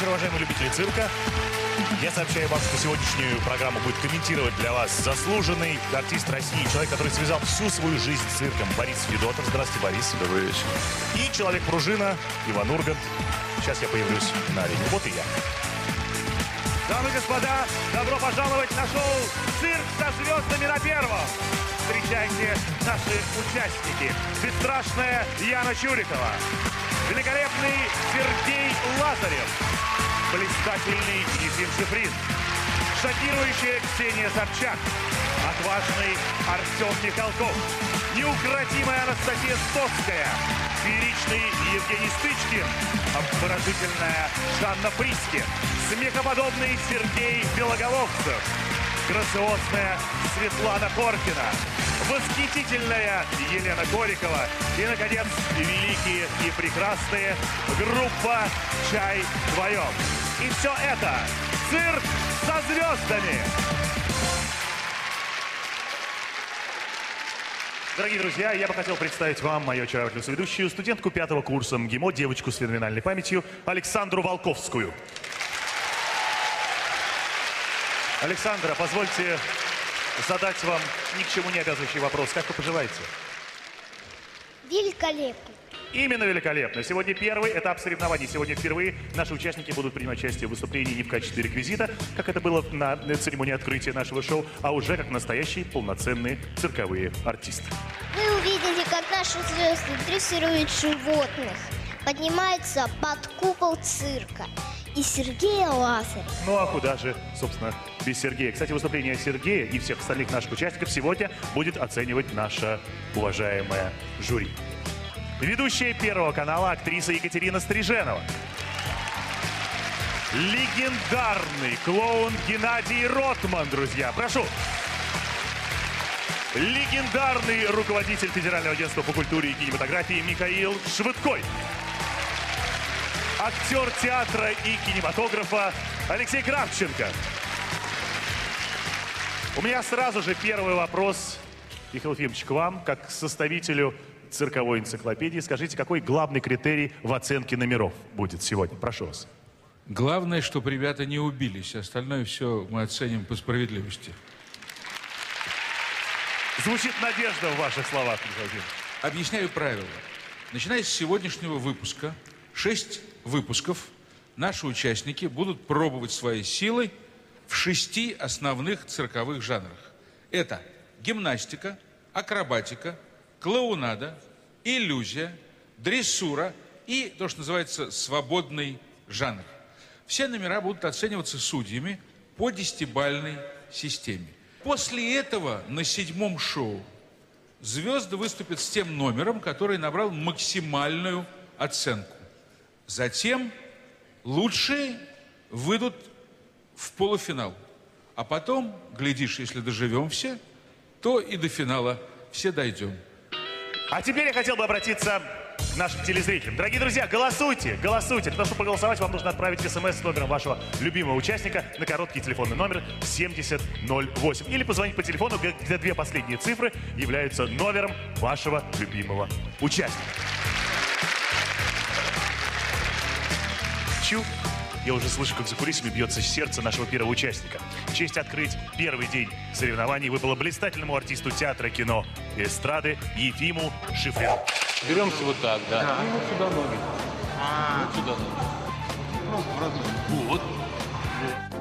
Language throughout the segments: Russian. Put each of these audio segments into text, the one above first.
вечер, уважаемые любители цирка. Я сообщаю вам, что сегодняшнюю программу будет комментировать для вас заслуженный артист России, человек, который связал всю свою жизнь с цирком, Борис Федотов. Здравствуйте, Борис. Добрый вечер. И человек-пружина Иван Ургант. Сейчас я появлюсь на арене. Вот и я. Дамы и господа, добро пожаловать на шоу «Цирк со звездами на первом». Встречайте наши участники. Бесстрашная Яна Чурикова. Великолепный Сергей Лазарев. Блистательный Ефим Шифрин. Шокирующая Ксения Собчак. Отважный Артем Михалков. Неукротимая Анастасия Стоцкая. Фееричный Евгений Стычкин. Обворожительная Жанна Прискин. Смехоподобный Сергей Белоголовцев. Грациозная Светлана Коркина. Восхитительная Елена Горикова. И, наконец, великие и прекрасные группа «Чай вдвоем». И все это цирк со звездами. Дорогие друзья, я бы хотел представить вам мою очаровательную соведущую, студентку пятого курса МГИМО, девочку с феноменальной памятью, Александру Волковскую. Александра, позвольте задать вам ни к чему не обязывающий вопрос. Как вы поживаете? Великолепно. Именно великолепно. Сегодня первый этап соревнований. Сегодня впервые наши участники будут принимать участие в выступлении не в качестве реквизита, как это было на церемонии открытия нашего шоу, а уже как настоящие полноценные цирковые артисты. Вы увидите, как наши звезды дрессируют животных, поднимаются под купол цирка. И Сергея Лазарь. Ну а куда же, собственно, без Сергея? Кстати, выступление Сергея и всех остальных наших участников сегодня будет оценивать наша уважаемая жюри. Ведущая Первого канала актриса Екатерина Стриженова. Легендарный клоун Геннадий Ротман, друзья. Прошу. Легендарный руководитель Федерального агентства по культуре и кинематографии Михаил Швыдкой. Актер театра и кинематографа Алексей Кравченко. У меня сразу же первый вопрос, Михаил Ефимович, к вам, как к составителю цирковой энциклопедии. Скажите, какой главный критерий в оценке номеров будет сегодня? Прошу вас. Главное, чтобы ребята не убились. Остальное все мы оценим по справедливости. Звучит надежда в ваших словах, Михаил Ефимович. Объясняю правила. Начиная с сегодняшнего выпуска, шесть выпусков, наши участники будут пробовать свои силы в шести основных цирковых жанрах. Это гимнастика, акробатика, клоунада, иллюзия, дрессура и то, что называется свободный жанр. Все номера будут оцениваться судьями по десятибальной системе. После этого на седьмом шоу звезды выступят с тем номером, который набрал максимальную оценку. Затем лучшие выйдут в полуфинал. А потом, глядишь, если доживем все, то и до финала все дойдем. А теперь я хотел бы обратиться к нашим телезрителям. Дорогие друзья, голосуйте, голосуйте. Для того, чтобы проголосовать, вам нужно отправить смс с номером вашего любимого участника на короткий телефонный номер 7008. Или позвонить по телефону, где две последние цифры являются номером вашего любимого участника. Чу я уже слышу, как за кулисами бьется сердце нашего первого участника. Честь открыть первый день соревнований выпала блистательному артисту театра, кино и эстрады Ефиму Шифрину. Беремся вот так, да. Да. И вот сюда ноги. А, Вот сюда ноги. Вот.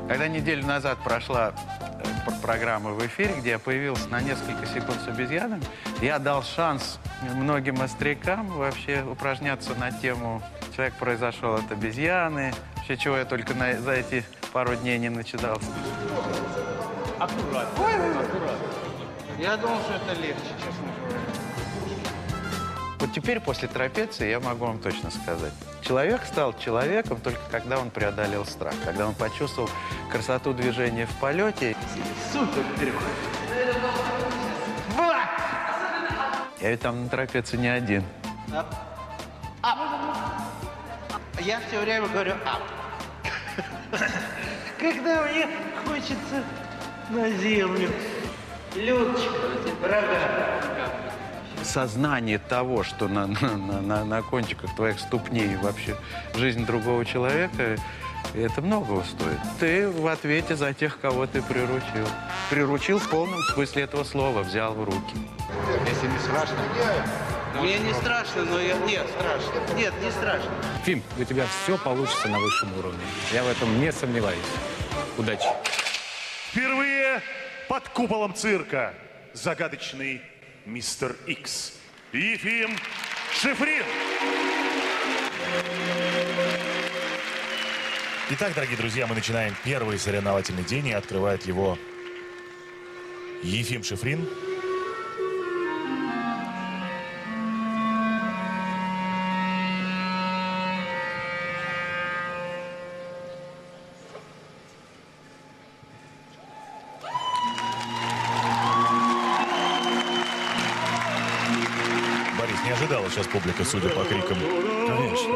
Когда неделю назад прошла э, пр- программа в эфире, где я появился на несколько секунд с обезьянами, я дал шанс многим острякам вообще упражняться на тему «Человек произошел от обезьяны», вообще чего я только на- за эти пару дней не начитался. Аккуратно. Аккуратно. Я думал, что это легче, честно говоря. Вот теперь после трапеции я могу вам точно сказать. Человек стал человеком только когда он преодолел страх, когда он почувствовал красоту движения в полете. Супер трюк. Я ведь там на трапеции не один. Ап. Ап. Я все время говорю ап. Когда мне хочется на землю. Людочка, дорогая. сознание того, что на, на, на- на, кончиках твоих ступней вообще жизнь другого человека, это многого стоит. Ты в ответе за тех, кого ты приручил. Приручил в полном смысле этого слова, взял в руки. Если не страшно. Мне не страшно, но я... Нет, страшно. Нет, не страшно. Фим, у тебя все получится на высшем уровне. Я в этом не сомневаюсь. Удачи. Впервые под куполом цирка загадочный мистер Икс. Ефим Шифрин. Итак, дорогие друзья, мы начинаем первый соревновательный день и открывает его Ефим Шифрин. Судя по крикам. Конечно.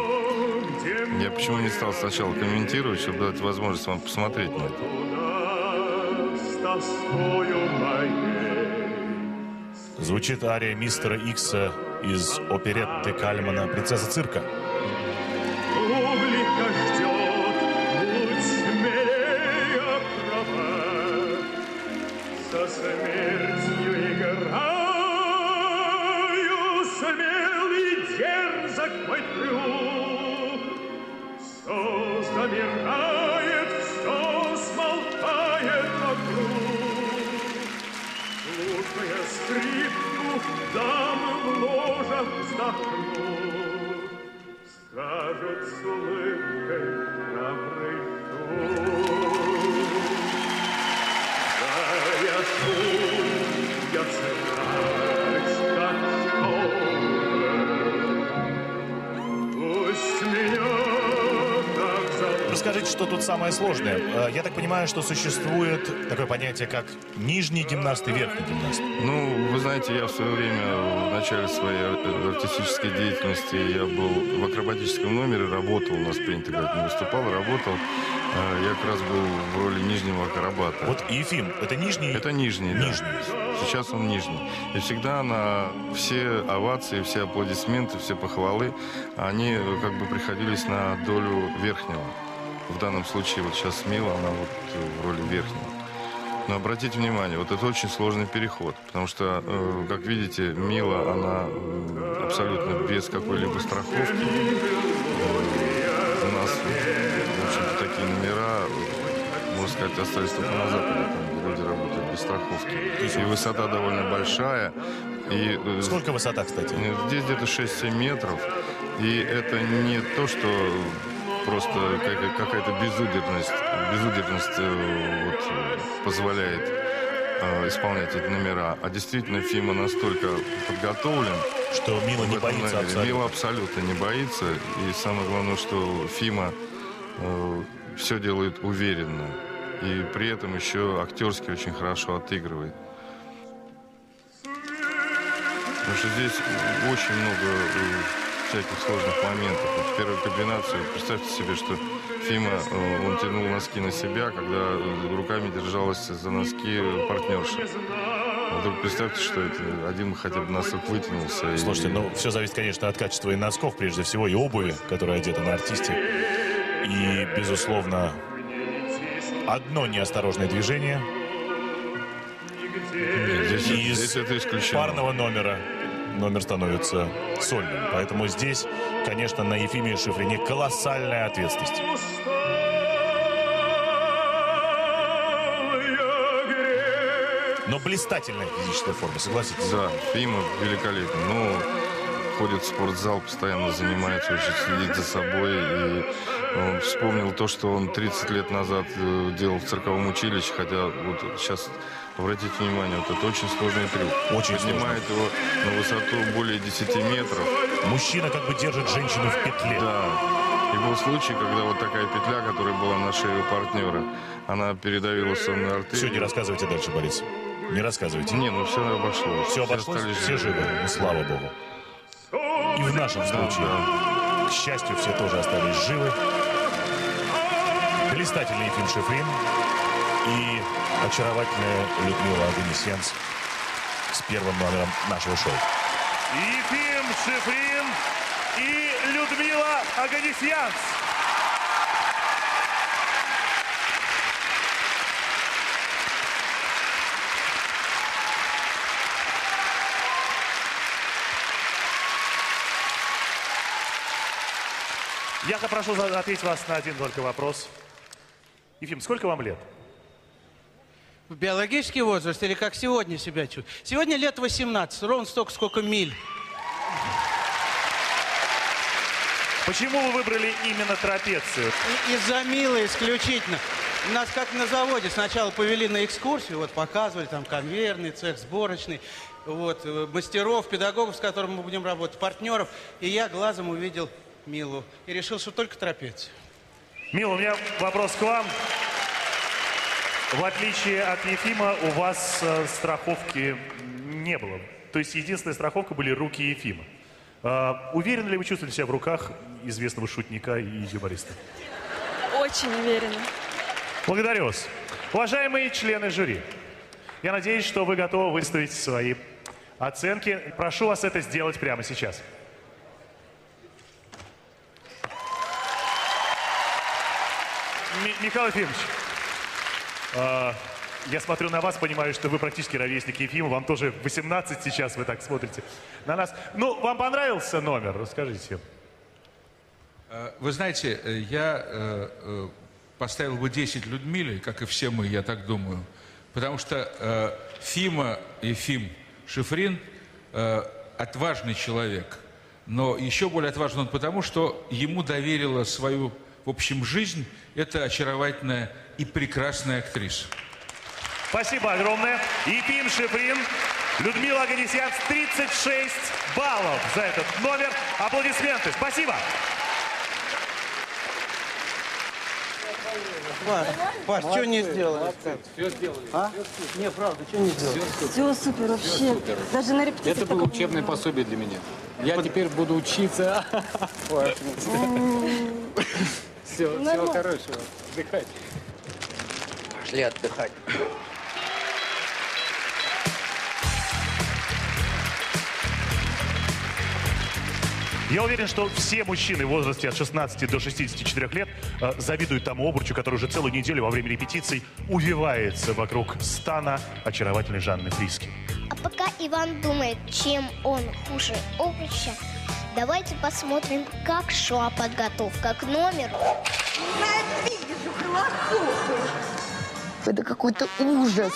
Я почему не стал сначала комментировать, чтобы дать возможность вам посмотреть на это. Звучит ария мистера Икса из оперетты Кальмана «Принцесса цирка». Публика ждет, будь смелее права. Со смертью Jerusalem. Расскажите, что тут самое сложное. Э, Я так понимаю, что существует такое понятие, как нижний гимнаст и верхний гимнаст. Ну, вы знаете, я в свое время, в начале своей э, артистической деятельности, я был в акробатическом номере, работал, у нас принято говорить, не выступал, работал. Э, Я как раз был в роли нижнего акробата. Вот Ефим, это нижний? Это нижний, да. Нижний. Сейчас он нижний. И всегда на все овации, все аплодисменты, все похвалы, они как бы приходились на долю верхнего. В данном случае вот сейчас Мила, она вот э, в роли верхнего. Но обратите внимание, вот это очень сложный переход, потому что, э, как видите, Мила, она э, абсолютно без какой-либо страховки. Э, у нас, в общем-то, такие номера, э, можно сказать, остались только на Западе, там, где люди работают без страховки. И высота довольно большая. И, э, Сколько высота, кстати? Здесь где-то 6-7 метров. И это не то, что просто как- какая-то безудержность, безудержность э, вот, э, позволяет э, исполнять эти номера. А действительно Фима настолько подготовлен, Что Мила не боится номере. абсолютно. Мила абсолютно не боится. И самое главное, что Фима все делает уверенно. И при этом еще актерски очень хорошо отыгрывает. Потому что здесь очень много э, всяких сложных моментов. Вот в первой комбинации, вот представьте себе, что Фима, э, он тянул носки на себя, когда руками держалась за носки партнерша. А вдруг представьте, что это один хотя бы носок вытянулся. и- Слушайте, ну все зависит, конечно, от качества и носков, прежде всего, и обуви, которая одета на артисте. И, безусловно, одно неосторожное движение Нет, здесь, и из здесь это исключено. парного номера номер становится сольным. Поэтому здесь, конечно, на Ефиме Шифрине колоссальная ответственность. Но блистательная физическая форма, согласитесь? Да, Фима великолепный. Ну, ходит в спортзал, постоянно занимается, очень следит за собой. И он вспомнил то, что он 30 лет назад э, делал в цирковом училище, хотя вот сейчас Обратите внимание, вот это очень сложный трюк. Очень Поднимает его на высоту более 10 метров. Мужчина как бы держит женщину в петле. Да. И был случай, когда вот такая петля, которая была на шее у партнера, она передавила сонную артерию. Все, не рассказывайте дальше, Борис. Не рассказывайте. Не, ну все обошлось. Все обошлось, стали все живы. Ну, слава богу. И в нашем случае, к счастью, все тоже остались живы. Блистательный Ефим Шифрин и очаровательная Людмила Денисенц с первым номером нашего шоу. Ефим Шифрин и Людмила Аганесьянц. Я попрошу ответить вас на один только вопрос. Ефим, сколько вам лет? В биологический возраст или как сегодня себя чувствую? Сегодня лет 18, ровно столько, сколько миль. Почему вы выбрали именно трапецию? Из-за Милы исключительно. Нас как на заводе сначала повели на экскурсию, вот показывали там конвейерный цех, сборочный, вот, э, мастеров, педагогов, с которыми мы будем работать, партнеров. И я глазом увидел Милу и решил, что только трапеция. Мила, у меня вопрос к вам. В отличие от Ефима, у вас э, страховки не было. То есть единственная страховка были руки Ефима. А, уверены ли вы чувствуете себя в руках известного шутника и юмориста? Очень уверена. Благодарю вас. Уважаемые члены жюри, я надеюсь, что вы готовы выставить свои оценки. Прошу вас это сделать прямо сейчас. Ми- Михаил Ефимович, я смотрю на вас, понимаю, что вы практически ровесник Ефима. Вам тоже 18 сейчас, вы так смотрите на нас. Ну, вам понравился номер? Расскажите. Э, Вы знаете, э, я э, поставил бы 10 Людмиле, как и все мы, я так думаю. Потому что Фима Ефим Шифрин отважный человек. Но еще более отважен он потому, что ему доверила свою, в общем, жизнь эта очаровательная и прекрасная актриса. Спасибо огромное. Ефим Шифрин, Людмила Аганесян, 36 баллов за этот номер. Аплодисменты. Спасибо. Паш, Паш, что не сделали? Все сделали. А? Не, правда, что не сделали? Все супер вообще. Даже на репетиции Это было учебное пособие для меня. Я теперь буду учиться. Все, всего хорошего. Отдыхайте. Пошли отдыхать. Я уверен, что все мужчины в возрасте от 16 до 64 лет э, завидуют тому обручу, который уже целую неделю во время репетиций увивается вокруг стана очаровательной Жанны Фриски. А пока Иван думает, чем он хуже обруча, давайте посмотрим, как шла подготовка к номеру. Это какой-то ужас.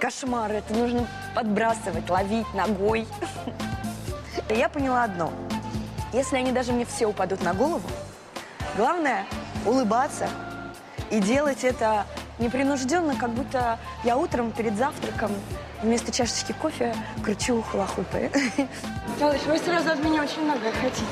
Кошмар. Это нужно подбрасывать, ловить ногой. Я поняла одно. Если они даже мне все упадут на голову, главное улыбаться и делать это непринужденно, как будто я утром перед завтраком вместо чашечки кофе кручу хулахупы. Малыш, вы сразу от меня очень многое хотите.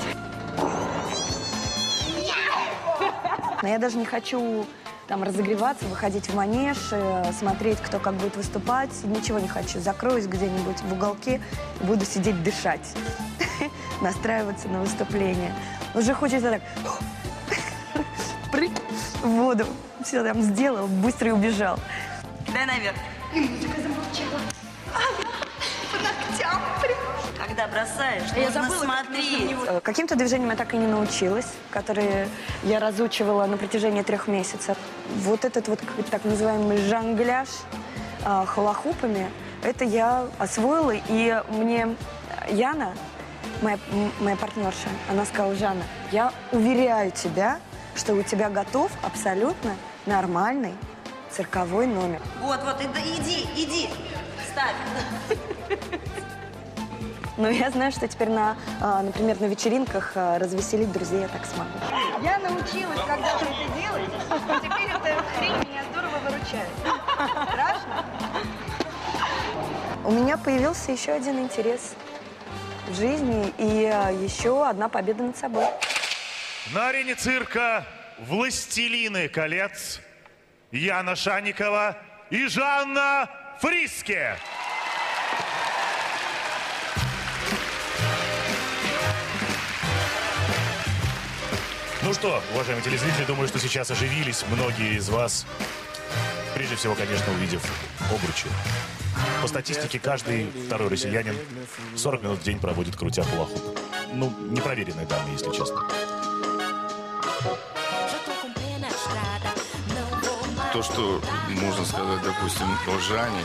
Но я даже не хочу там разогреваться, выходить в манеж, э, смотреть, кто как будет выступать. Ничего не хочу. Закроюсь где-нибудь в уголке и буду сидеть дышать, настраиваться на выступление. Уже хочется так прыг в воду. Все там сделал, быстро и убежал. Дай наверх. И музыка замолчала. Когда бросаешь, Я нужно забыла, как смотреть. Э, Каким-то движением я так и не научилась, которые я разучивала на протяжении трех месяцев. Вот этот вот как- так называемый жонгляж э, хулахупами, это я освоила, и мне Яна, моя, моя партнерша, она сказала, Жанна, я уверяю тебя, что у тебя готов абсолютно нормальный цирковой номер. Вот, вот, иди, иди. Ставь. Но я знаю, что теперь, на, а, например, на вечеринках а, развеселить друзей я так смогу. Я научилась когда-то это делать. Теперь эта хрень меня здорово выручает. Страшно? У меня появился еще один интерес в жизни и а, еще одна победа над собой. На арене цирка «Властелины колец» Яна Шаникова и Жанна Фриске. Ну что, уважаемые телезрители, думаю, что сейчас оживились многие из вас. Прежде всего, конечно, увидев обручи. По статистике, каждый второй россиянин 40 минут в день проводит крутя хулахуп. Ну, непроверенные данные, если честно. То, что можно сказать, допустим, о Жане,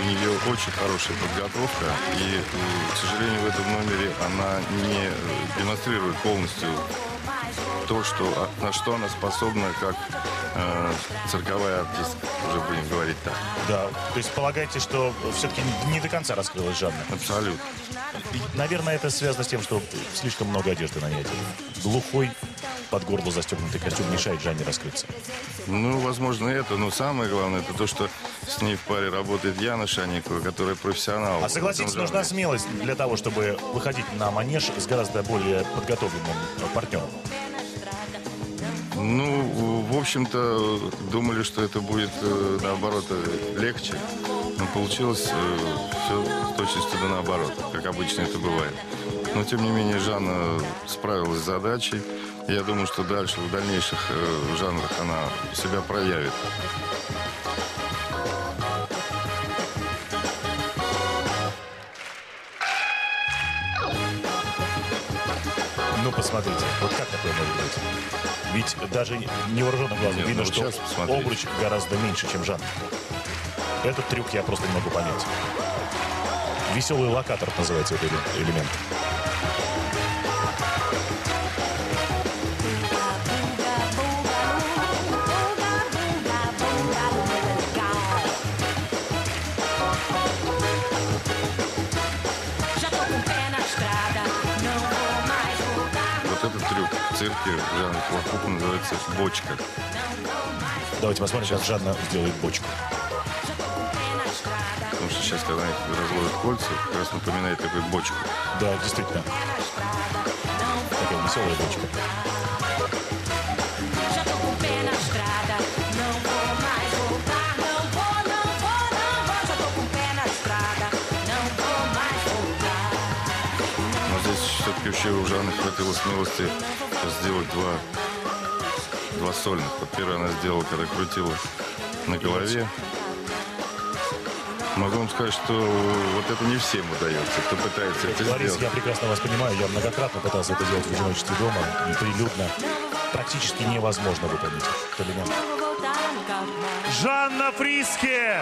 у нее очень хорошая подготовка, и, к сожалению, в этом номере она не демонстрирует полностью то, что, а, на что она способна, как э, цирковая артистка, уже будем говорить так. Да, то есть полагаете, что все-таки не до конца раскрылась Жанна? Абсолютно. Наверное, это связано с тем, что слишком много одежды на ней. Глухой, под горло застегнутый костюм мешает Жанне раскрыться. Ну, возможно, это, но самое главное, это то, что с ней в паре работает Яна Шаникова, которая профессионал. А согласитесь, нужна смелость для того, чтобы выходить на манеж с гораздо более подготовленным э, партнером. Ну, в общем-то, думали, что это будет, э, наоборот, э, легче. Но получилось все с точностью да наоборот, как обычно это бывает. Но, тем не менее, Жанна справилась с задачей. Я думаю, что дальше, в дальнейших э, жанрах она себя проявит. Ну, посмотрите, вот как такое может быть? Ведь даже невооруженным глазом Нет, видно, ну вот что обруч гораздо меньше, чем Жанна. Этот трюк я просто не могу понять. Веселый локатор называется этот эле- элемент. Цирке в жанре хлопук называется бочка. Давайте посмотрим, как Жанна сделает бочку. Потому что сейчас, когда они разводят кольца, как раз напоминает такую бочку. Да, действительно. Такая веселая бочка. Еще у Жанны хватило смелости сделать два, два сольных. Вот первое она сделала, когда крутила на голове. Могу вам сказать, что вот это не всем удается, кто пытается это Ларис, сделать. я прекрасно вас понимаю. Я многократно пытался это делать в одиночестве дома. И прилюдно. Практически невозможно выполнить этот элемент. Жанна Фриске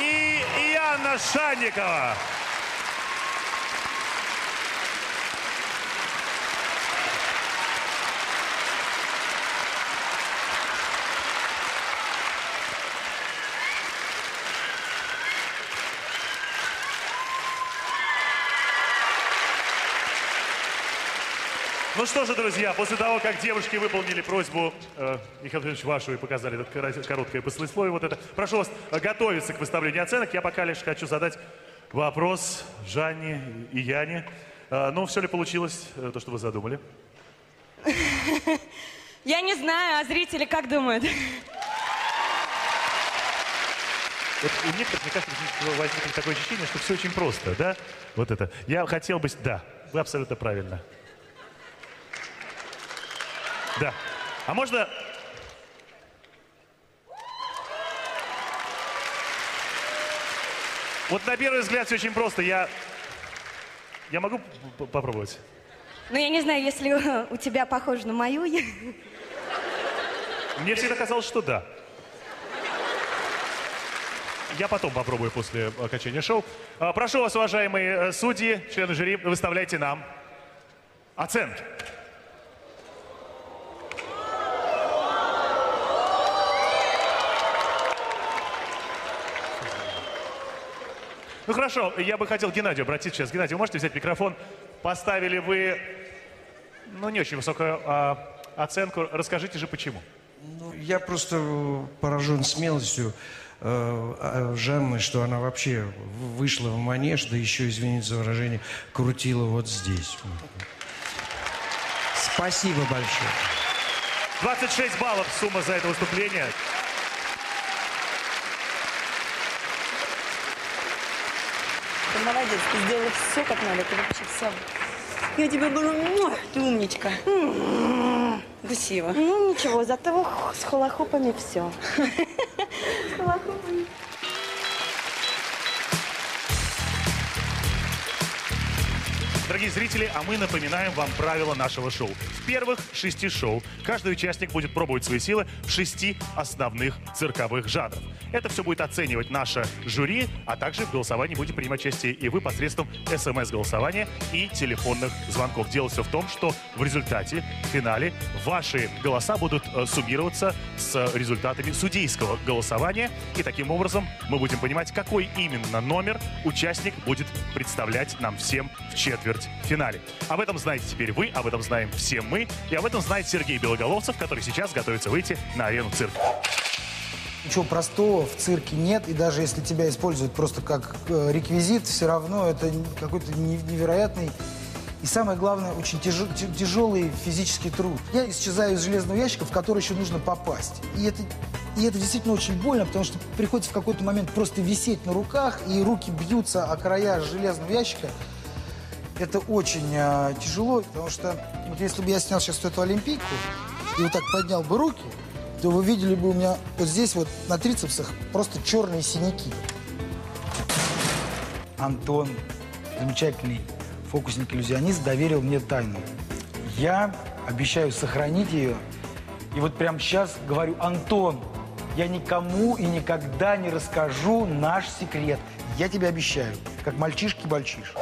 и Яна Шанникова. Ну что же, друзья, после того, как девушки выполнили просьбу э, Михаила Ильич вашу и показали это короткое послесловие, вот это, прошу вас э, готовиться к выставлению оценок. Я пока лишь хочу задать вопрос Жанне и Яне. Э, ну, все ли получилось, э, то, что вы задумали? Я не знаю, а зрители как думают? Вот у некоторых, мне кажется, возник- возникнет такое ощущение, что все очень просто, да? Вот это. Я хотел бы... Да, вы абсолютно правильно. Да. А можно... Вот на первый взгляд все очень просто. Я... Я могу попробовать? Ну, я не знаю, если у тебя похоже на мою. я- Мне всегда казалось, что да. Я потом попробую после окончания шоу. А, Прошу вас, уважаемые э, судьи, члены жюри, выставляйте нам оценки. Ну хорошо, я бы хотел к Геннадию обратиться сейчас. Геннадий, вы можете взять микрофон? Поставили вы, ну, не очень высокую а, оценку. Расскажите же, почему. Ну, я просто поражен смелостью э, а, Жанны, что она вообще вышла в манеж, да еще, извините за выражение, крутила вот здесь. Спасибо большое. 26 баллов сумма за это выступление. Молодец, ты сделала все как надо, ты вообще вся... Я говорю, «Муа, ты умничка. Красиво. Ну ничего, зато с холохопами все. С холохопами. Дорогие зрители, а мы напоминаем вам правила нашего шоу. В первых шести шоу каждый участник будет пробовать свои силы в шести основных цирковых жанрах. Это все будет оценивать наше жюри, а также в голосовании будете принимать участие и вы посредством смс-голосования и телефонных звонков. Дело все в том, что в результате, в финале, ваши голоса будут э, суммироваться с результатами судейского голосования. И таким образом мы будем понимать, какой именно номер участник будет представлять нам всем в четвертьфинале. Об этом знаете теперь вы, об этом знаем все мы, и об этом знает Сергей Белоголовцев, который сейчас готовится выйти на арену цирка. Ничего простого в цирке нет, и даже если тебя используют просто как э, реквизит, все равно это какой-то не- невероятный и самое главное, очень тяжел- тя- тяжелый физический труд. Я исчезаю из железного ящика, в который еще нужно попасть. И это, и это действительно очень больно, потому что приходится в какой-то момент просто висеть на руках, и руки бьются о края железного ящика. Это очень э, тяжело, потому что вот если бы я снял сейчас эту олимпийку и вот так поднял бы руки, то вы видели бы у меня вот здесь вот на трицепсах просто черные синяки. Антон, замечательный фокусник-иллюзионист, доверил мне тайну. Я обещаю сохранить ее. И вот прямо сейчас говорю, Антон, я никому и никогда не расскажу наш секрет. Я тебе обещаю, как мальчишки-бальчиш.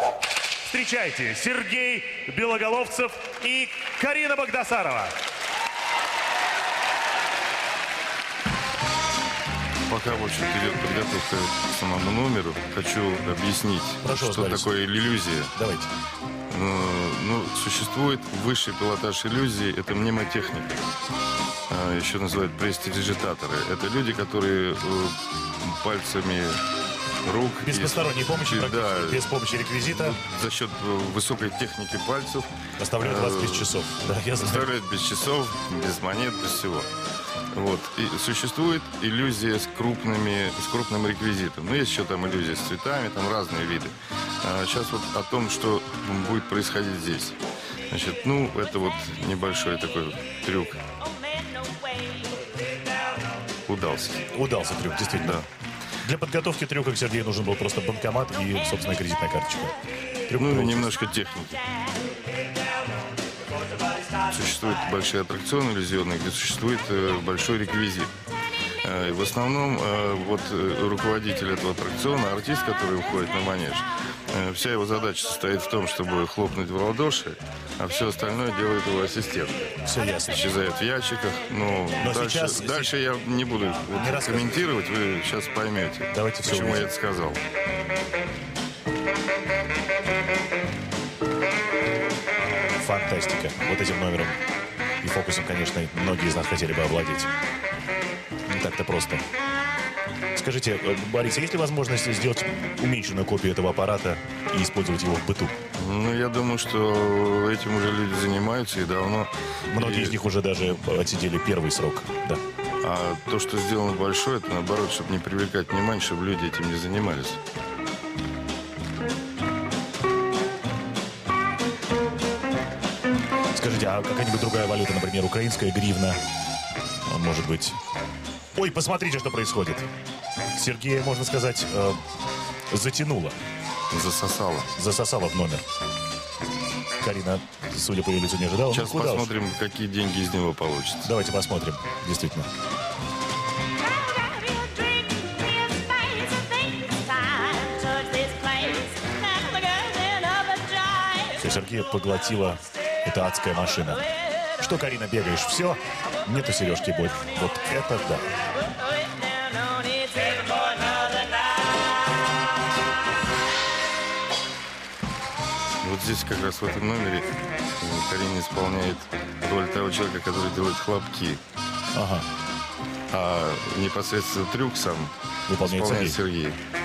Встречайте, Сергей Белоголовцев и Карина Богдасарова. Пока, в общем-то, идет подготовка к самому номеру, хочу объяснить, Прошу что такое иллюзия. Давайте. Ну, ну, существует высший пилотаж иллюзии, это мнемотехника. А, Еще называют престидижитаторы. Это люди, которые э, пальцами рук... Без и- посторонней помощи, и- практически, да, без помощи реквизита. За счет э, высокой техники пальцев. Оставляют вас э, без часов. Да, я знаю. Оставляют без часов, без монет, без всего. Вот. И существует иллюзия с, крупными, с крупным реквизитом. Ну, есть еще там иллюзия с цветами, там разные виды. А сейчас вот о том, что будет происходить здесь. Значит, ну, это вот небольшой такой трюк. Удался. Удался трюк, действительно. Да. Для подготовки трюка к Сергею нужен был просто банкомат и, собственно, кредитная карточка. Трюк Ну, и немножко техники. Существуют большие аттракционы иллюзионные, где существует э, большой реквизит. Э, В основном э, вот руководитель этого аттракциона, артист, который уходит на манеж, вся его задача состоит в том, чтобы хлопнуть в ладоши, а все остальное делает его ассистент. Все ясно. Исчезает в ящиках. Ну, Но дальше, сейчас- дальше я не буду вот Не комментировать, вы сейчас поймете, Давайте почему я это сказал. Фантастика. Вот этим номером и фокусом, конечно, многие из нас хотели бы овладеть. Не так-то просто. Скажите, э, Борис, а есть ли возможность сделать уменьшенную копию этого аппарата и использовать его в быту? Ну, я думаю, что этим уже люди занимаются и давно. Многие И- из них уже даже отсидели первый срок. Да. А то, что сделано большое, это наоборот, чтобы не привлекать внимание, чтобы люди этим не занимались. Скажите, а какая-нибудь другая валюта, например, украинская гривна? Может быть. Ой, посмотрите, что происходит. Сергея, можно сказать, э, затянуло. Засосало. Засосало в номер. Карина, судя по ее лицу, не ожидала. Ну, Сейчас куда уж. посмотрим, какие деньги из него получатся. Давайте посмотрим, действительно. Все, Сергея поглотила эта адская машина. Что, Карина, бегаешь? Все? Нету сережки больше. Вот это да. Вот здесь как раз в этом номере э, Карина исполняет роль того человека, который делает хлопки. Ага. А непосредственно трюк сам Выполняет исполняет Сергей. Сергей.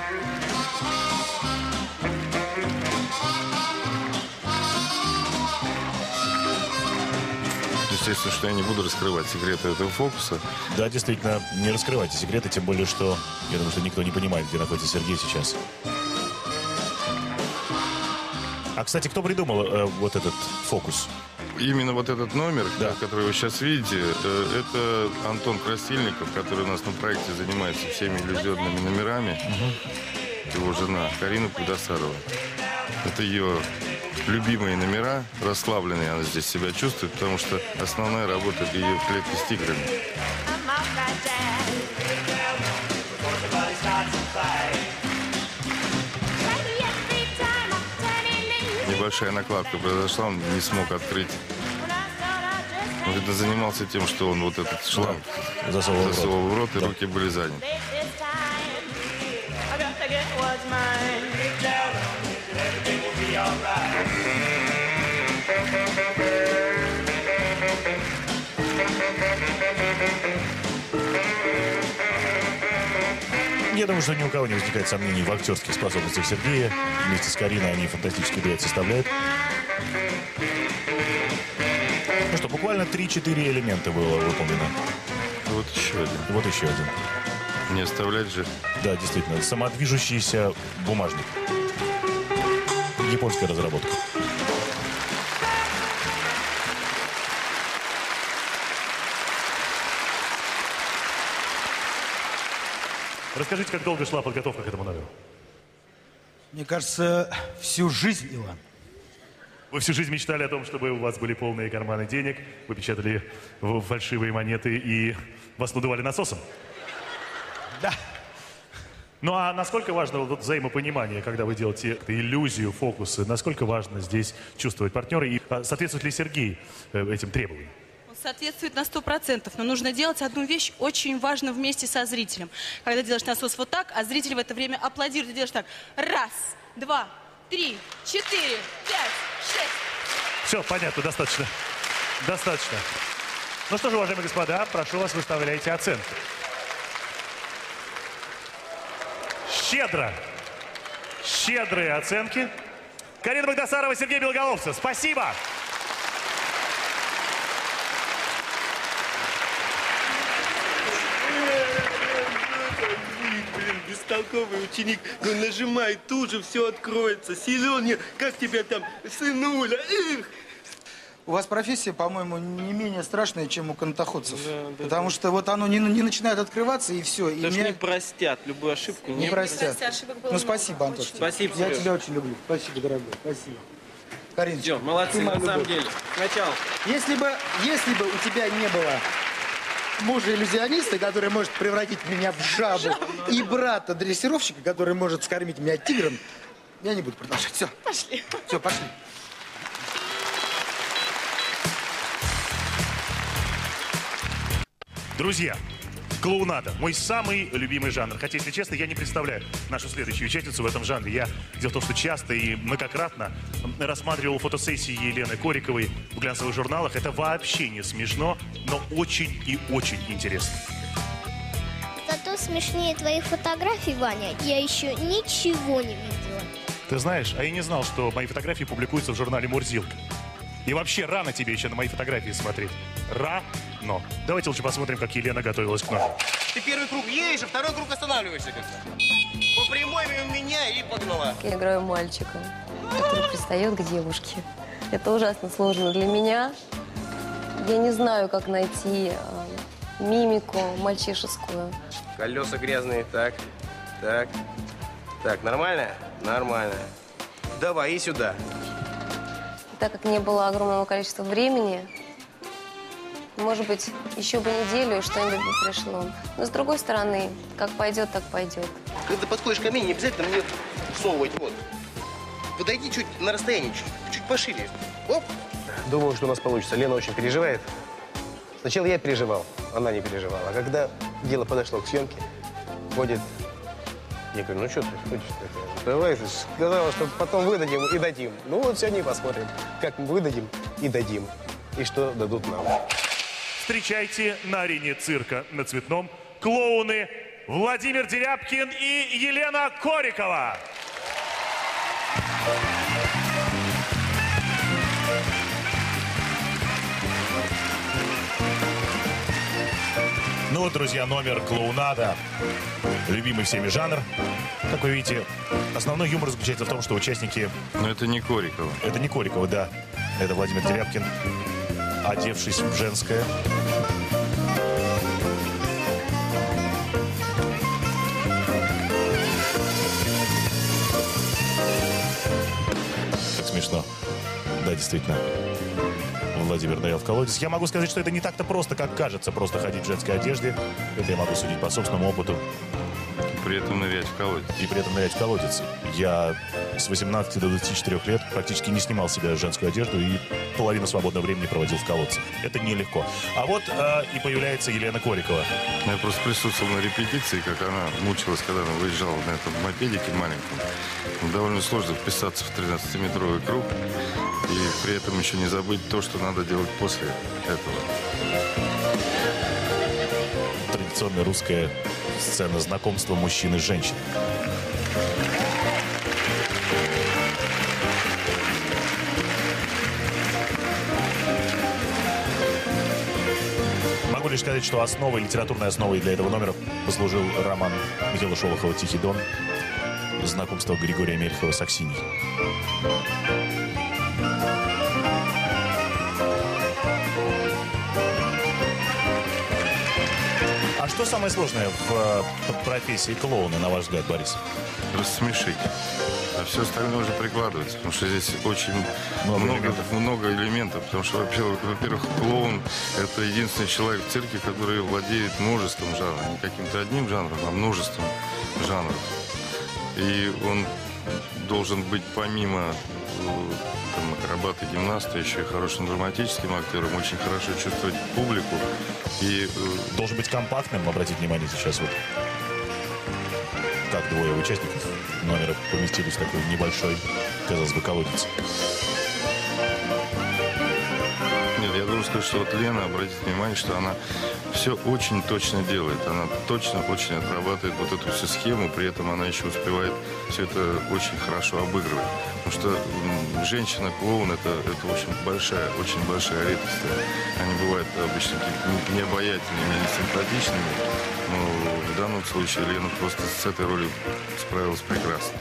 Естественно, что я не буду раскрывать секреты этого фокуса. Да, действительно, не раскрывайте секреты, тем более, что я думаю, что никто не понимает, где находится Сергей сейчас. А, кстати, кто придумал э, вот этот фокус? Именно вот этот номер, который вы сейчас видите, э, это Антон Красильников, который у нас на проекте занимается всеми иллюзионными номерами. Его жена Карина Кудасарова. Это ее любимые номера, расслабленные она здесь себя чувствует, потому что основная работа ее клетки с тиграми. Небольшая накладка произошла, он не смог открыть. Он видно, занимался тем, что он вот этот шланг засовывал в рот. засовывал в рот, и Да. руки были заняты. Я думаю, что ни у кого не возникает сомнений в актерских способностях Сергея. Вместе с Кариной они фантастический дуэт составляют. Ну что, буквально 3-4 элемента было выполнено. Вот еще один. Вот еще один. Не оставлять же. Да, действительно. Самодвижущийся бумажник. Японская разработка. Расскажите, как долго шла подготовка к этому номеру? Мне кажется, всю жизнь, Иван. Вы всю жизнь мечтали о том, чтобы у вас были полные карманы денег, вы печатали фальшивые монеты и вас надували насосом? Да. Ну а насколько важно вот взаимопонимание, когда вы делаете иллюзию, фокусы? Насколько важно здесь чувствовать партнера? И а, соответствует ли Сергей э, этим требованиям? Соответствует на сто процентов, но нужно делать одну вещь очень важно вместе со зрителем. Когда делаешь насос вот так, а зритель в это время аплодирует, ты делаешь так. Раз, два, три, четыре, пять, шесть. Все, понятно, достаточно. Достаточно. Ну что же, уважаемые господа, прошу вас, выставляйте оценки. Щедро. Щедрые оценки. Карина Багдасарова, Сергей Белоголовцев. Спасибо. Бестолковый ученик. Ну нажимай, тут же все откроется. Силен я, как тебя там, сынуля? Эх! У вас профессия, по-моему, не менее страшная, чем у канатоходцев. Потому что вот оно не, не начинает открываться, и все. И Даже меня не простят любую ошибку. не простят. ошибок было Ну, спасибо, Антош. Спасибо, Я Сереж. тебя очень люблю. Спасибо, дорогой. Спасибо. Кариночка, Все, молодцы, на самом деле. Сначала. Если бы, если бы у тебя не было мужа-иллюзиониста, который может превратить меня в жабу, и брата-дрессировщика, который может скормить меня тигром, я не буду продолжать. Все. Пошли. Все, пошли. Друзья, клоунада. Мой самый любимый жанр. Хотя, если честно, я не представляю нашу следующую участницу в этом жанре. Я дело в том, что часто и многократно рассматривал фотосессии Елены Кориковой в глянцевых журналах. Это вообще не смешно, но очень и очень интересно. Зато смешнее твоих фотографий, Ваня, я еще ничего не видела. Ты знаешь, а я не знал, что мои фотографии публикуются в журнале «Мурзилка». И вообще рано тебе еще на мои фотографии смотреть. Рано. Давайте лучше посмотрим, как Елена готовилась к номеру. Ты первый круг едешь, а второй круг останавливаешься как-то. По прямой мимо меня и погнала. Я играю мальчика, который пристает к девушке. Это ужасно сложно для меня. Я не знаю, как найти э, мимику мальчишескую. Колеса грязные, так, так, так, нормально? Нормально. Давай, и сюда. Так как не было огромного количества времени, может быть, еще бы неделю и что-нибудь бы пришло. Но с другой стороны, как пойдет, так пойдет. Когда подходишь ко мне, не обязательно мне всовывать, вот. Подойди чуть на расстояние, чуть, чуть пошире. Оп. Думаю, что у нас получится. Лена очень переживает. Сначала я переживал, она не переживала. А когда дело подошло к съемке, ходит... Я говорю, ну что ты такая? Давай, ты сказала, что потом выдадим и дадим. Ну вот сегодня и посмотрим, как мы выдадим и дадим. И что дадут нам. Встречайте на арене цирка на Цветном клоуны Владимир Дерябкин и Елена Корикова. Ну вот, друзья, номер клоунада. Любимый всеми жанр. Как вы видите, основной юмор заключается в том, что участники... Но это не Корикова. Это не Корикова, да. Это Владимир Дерябкин, одевшись в женское. Как смешно. Да, действительно. Владимир нырял в колодец. Я могу сказать, что это не так-то просто, как кажется, просто ходить в женской одежде. Это я могу судить по собственному опыту. При этом нырять в колодец. И при этом нырять в колодец. Я с 18 до 24 лет практически не снимал себя женскую одежду и половину свободного времени проводил в колодце. Это нелегко. А вот э, и появляется Елена Корикова. Я просто присутствовал на репетиции, как она мучилась, когда она выезжала на этом мопедике маленьком. Довольно сложно вписаться в 13-метровый круг и при этом еще не забыть то, что надо делать после этого. Традиционная русская сцена знакомства мужчины с женщиной. Могу лишь сказать, что основой, литературной основой для этого номера послужил роман Михаила Шолохова «Тихий дон», знакомство Григория Мельхова с Аксиньей. Что самое сложное в э, профессии клоуна, на ваш взгляд, Борис? Рассмешить. А все остальное уже прикладывается, потому что здесь очень много, много, элементов. Потому что, во-первых, клоун – это единственный человек в цирке, который владеет множеством жанров. Не каким-то одним жанром, а множеством жанров. И он должен быть помимо там, акробата, гимнаста, еще и хорошим драматическим актером, очень хорошо чувствовать публику. И, э, Должен быть компактным, обратите внимание сейчас вот как двое участников номера поместились в такой небольшой, казалось бы, колодец. Нет, я должен сказать, что вот Лена, обратите внимание, что она все очень точно делает. Она точно очень отрабатывает вот эту всю схему, при этом она еще успевает все это очень хорошо обыгрывать. Потому что женщина-клоун это, это в общем большая, очень большая редкость. Они бывают обычно необаятельными, несимпатичными. Но в данном случае Лена просто с этой ролью справилась прекрасно.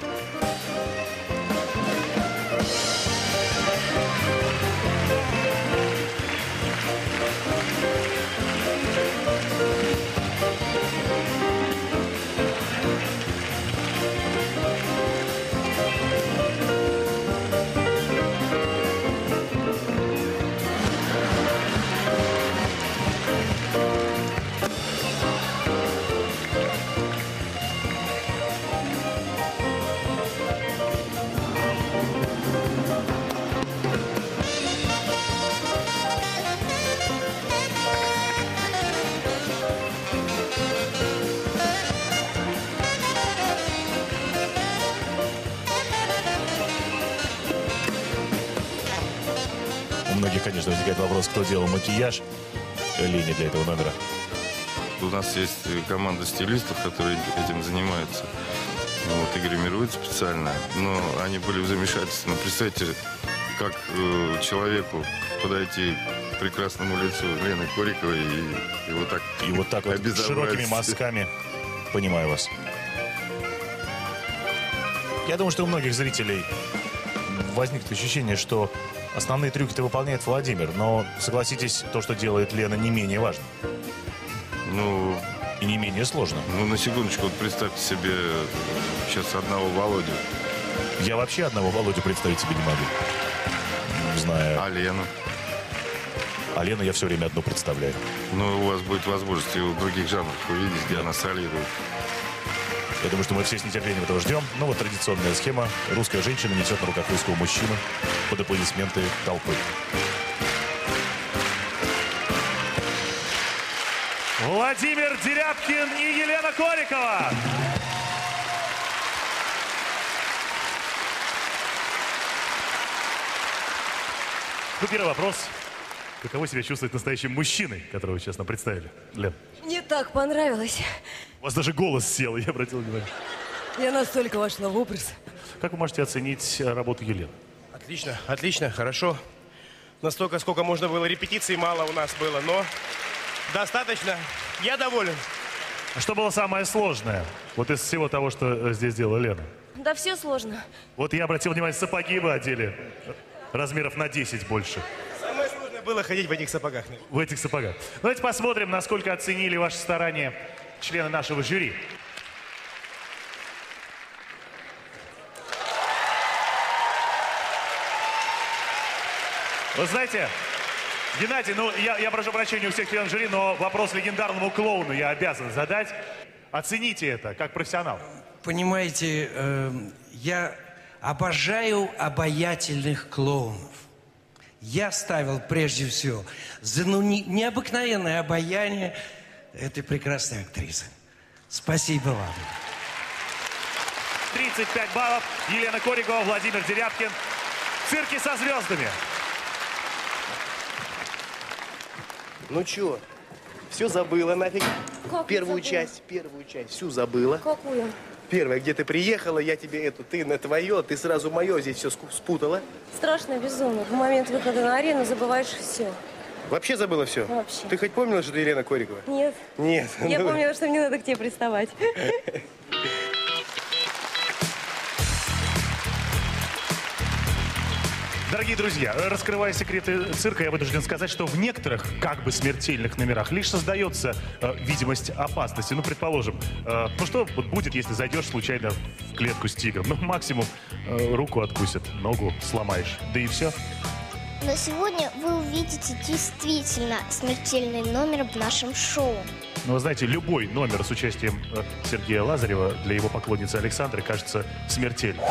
Кто делал макияж Лене для этого номера. У нас есть команда стилистов, которые этим занимаются. Вот, и гримируют специально. Но они были в замешательстве. Ну, представьте, как э, человеку подойти к прекрасному лицу Лены Кориковой и, и вот так И вот так вот широкими мазками. Понимаю вас. Я думаю, что у многих зрителей возникнет ощущение, что основные трюки-то выполняет Владимир, но согласитесь, то, что делает Лена, не менее важно. Ну, и не менее сложно. Ну, на секундочку, вот представьте себе э, сейчас одного Володю. Я вообще одного Володю представить себе не могу. Зная. А Лену? А Лену я все время одну представляю. Ну, у вас будет возможность и в других жанрах увидеть, где она солирует. Я думаю, что мы все с нетерпением этого ждем. Ну вот традиционная схема. Русская женщина несет на руках русского мужчину под аплодисменты толпы. Владимир Дерябкин и Елена Корикова. Ну, первый вопрос. Каково себя чувствует настоящим мужчиной, которого вы сейчас нам представили? Лен, Мне так понравилось. у вас даже голос сел, я обратил внимание. Я настолько вошла в образ. Как вы можете оценить э, работу Елены? Отлично, отлично, хорошо. Настолько, сколько можно было репетиций, мало у нас было, но достаточно. Я доволен. А что было самое сложное? Вот из всего того, что э, здесь делала Лена. Да все сложно. Вот я обратил внимание, сапоги вы одели размеров на 10 больше. Сложное было ходить в этих сапогах. В этих сапогах. Давайте посмотрим, насколько оценили ваши старания члены нашего жюри. Вы знаете, Геннадий, ну я, я прошу прощения у всех членов жюри, но вопрос легендарному клоуну я обязан задать. Оцените это как профессионал. Понимаете, э, я обожаю обаятельных клоунов. Я ставил прежде всего за ну, не- необыкновенное обаяние этой прекрасной актрисы. Спасибо вам. 35 баллов. Елена Корикова, Владимир Дерябкин. В цирке со звездами. Ну чё, все забыла нафиг? Как первую забыла? часть, первую часть, всю забыла. Какую? Первая, где ты приехала, я тебе эту, ты на твое, ты сразу мое здесь все спутала. Страшно, безумно. В момент выхода на арену забываешь все. Вообще забыла все? Вообще. Ты хоть помнила, что ты Елена Корикова? Нет. Нет. Я ну, помнила, что мне надо к тебе приставать. Дорогие друзья, раскрывая секреты цирка, я вынужден сказать, что в некоторых как бы смертельных номерах лишь создается э, видимость опасности. Ну, предположим, э, ну что вот будет, если зайдешь случайно в клетку с тигром? Ну, максимум э, руку откусят, ногу сломаешь. Да и все. Но сегодня вы увидите действительно смертельный номер в нашем шоу. Но вы знаете, любой номер с участием э, Сергея Лазарева для его поклонницы Александры кажется смертельным.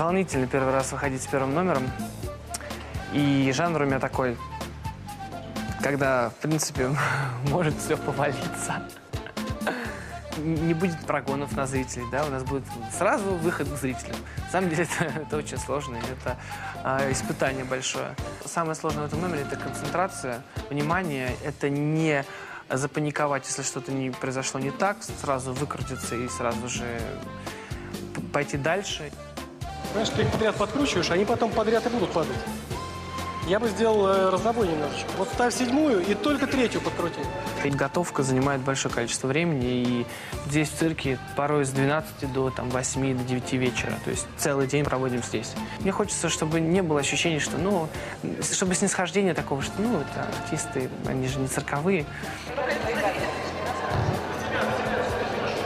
Волнительно первый раз выходить с первым номером. И жанр у меня такой, когда, в принципе, может все повалиться. Не будет прогонов на зрителей, да, у нас будет сразу выход к зрителям. На самом деле это, это очень сложно, это а, испытание большое. Самое сложное в этом номере – это концентрация, внимание, это не запаниковать, если что-то не произошло не так, сразу выкрутиться и сразу же пойти дальше. Понимаешь, ты их подряд подкручиваешь, они потом подряд и будут падать. Я бы сделал э, разнобой немножечко. Вот ставь седьмую и только третью подкрути. Подготовка занимает большое количество времени, и здесь в цирке порой с 12 до там, 8 до 9 вечера. То есть целый день проводим здесь. Мне хочется, чтобы не было ощущения, что, ну, чтобы снисхождение такого, что, ну, это артисты, они же не цирковые.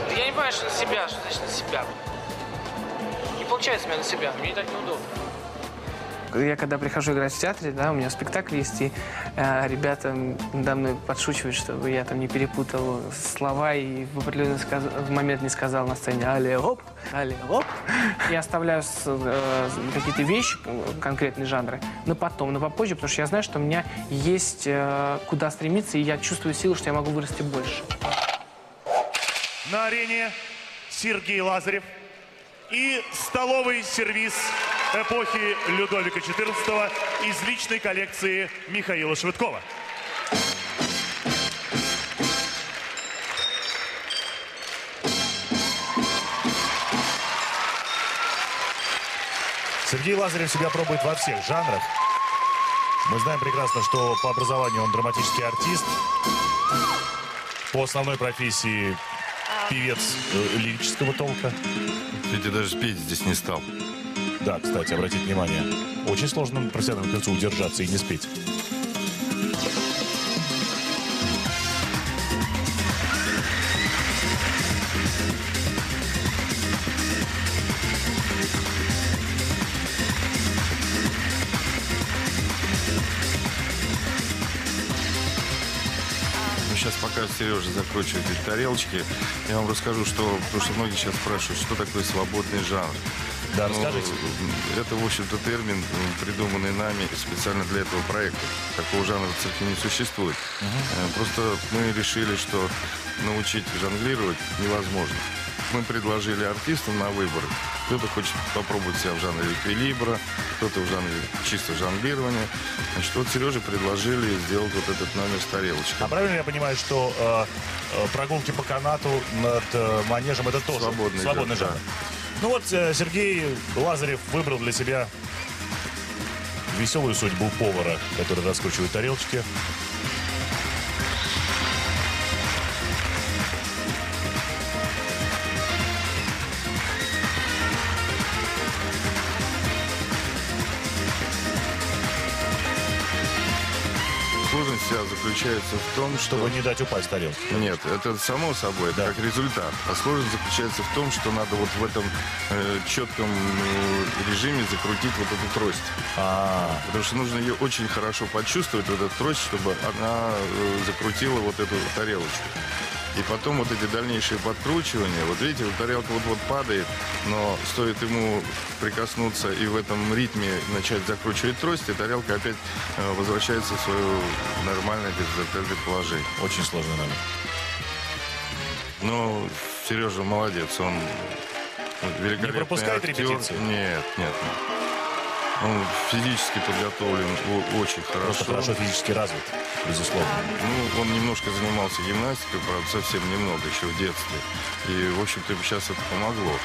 Я не понимаю, что на себя, что значит на себя. Получается у меня на себя, мне так неудобно. Я когда прихожу играть в театре, да, у меня спектакль есть, и э, ребята надо мной подшучивают, чтобы я там не перепутал слова и в определенный сказ- в момент не сказал на сцене «Але, оп! Але, оп!». Я оставляю э, какие-то вещи, конкретные жанры, на потом, на попозже, потому что я знаю, что у меня есть э, куда стремиться, и я чувствую силу, что я могу вырасти больше. На арене Сергей Лазарев и столовый сервиз эпохи Людовика XIV из личной коллекции Михаила Швыдкова. Сергей Лазарев себя пробует во всех жанрах. Мы знаем прекрасно, что по образованию он драматический артист. По основной профессии певец э, лирического толка. Петя даже спеть здесь не стал. Да, кстати, обратите внимание. Очень сложно на профессиональном удержаться и не спеть. Сейчас пока Сережа закручивает эти тарелочки, я вам расскажу, что, потому что многие сейчас спрашивают, что такое свободный жанр. Да, Ну, расскажите. Это, в общем-то, термин, придуманный нами специально для этого проекта. Такого жанра в цирке не существует. Э, Просто мы решили, что научить жонглировать невозможно. Мы предложили артистам на выбор. Кто-то хочет попробовать себя в жанре эквилибра, кто-то в жанре чисто жонглирования. Значит, вот Сереже предложили сделать вот этот номер с тарелочкой. А правильно я понимаю, что э, э, прогулки по канату над э, манежем это тоже Свободный свободный жанр, жанр? Ну вот э, Сергей Лазарев выбрал для себя веселую судьбу повара, который раскручивает тарелочки. Заключается в том, что... Чтобы не дать упасть тарелке. Нет, это само собой, это как результат. А сложность заключается в том, что надо вот в этом э, четком э, режиме закрутить вот эту трость. А, Потому что нужно ее очень хорошо почувствовать, вот эту трость, чтобы она э, закрутила вот эту тарелочку. И потом вот эти дальнейшие подкручивания. Вот видите, вот тарелка вот-вот падает, но стоит ему прикоснуться и в этом ритме начать закручивать трость, и тарелка опять э, возвращается в свое нормальное горизонтальное положение. Очень сложный номер. Ну, Сережа молодец, он великолепный Не пропускает актер. репетицию? Нет, нет. Он физически подготовлен очень хорошо. Просто хорошо физически развит, безусловно. Ну, он немножко занимался гимнастикой, правда, совсем немного еще в детстве. И, в общем-то, сейчас это помогло.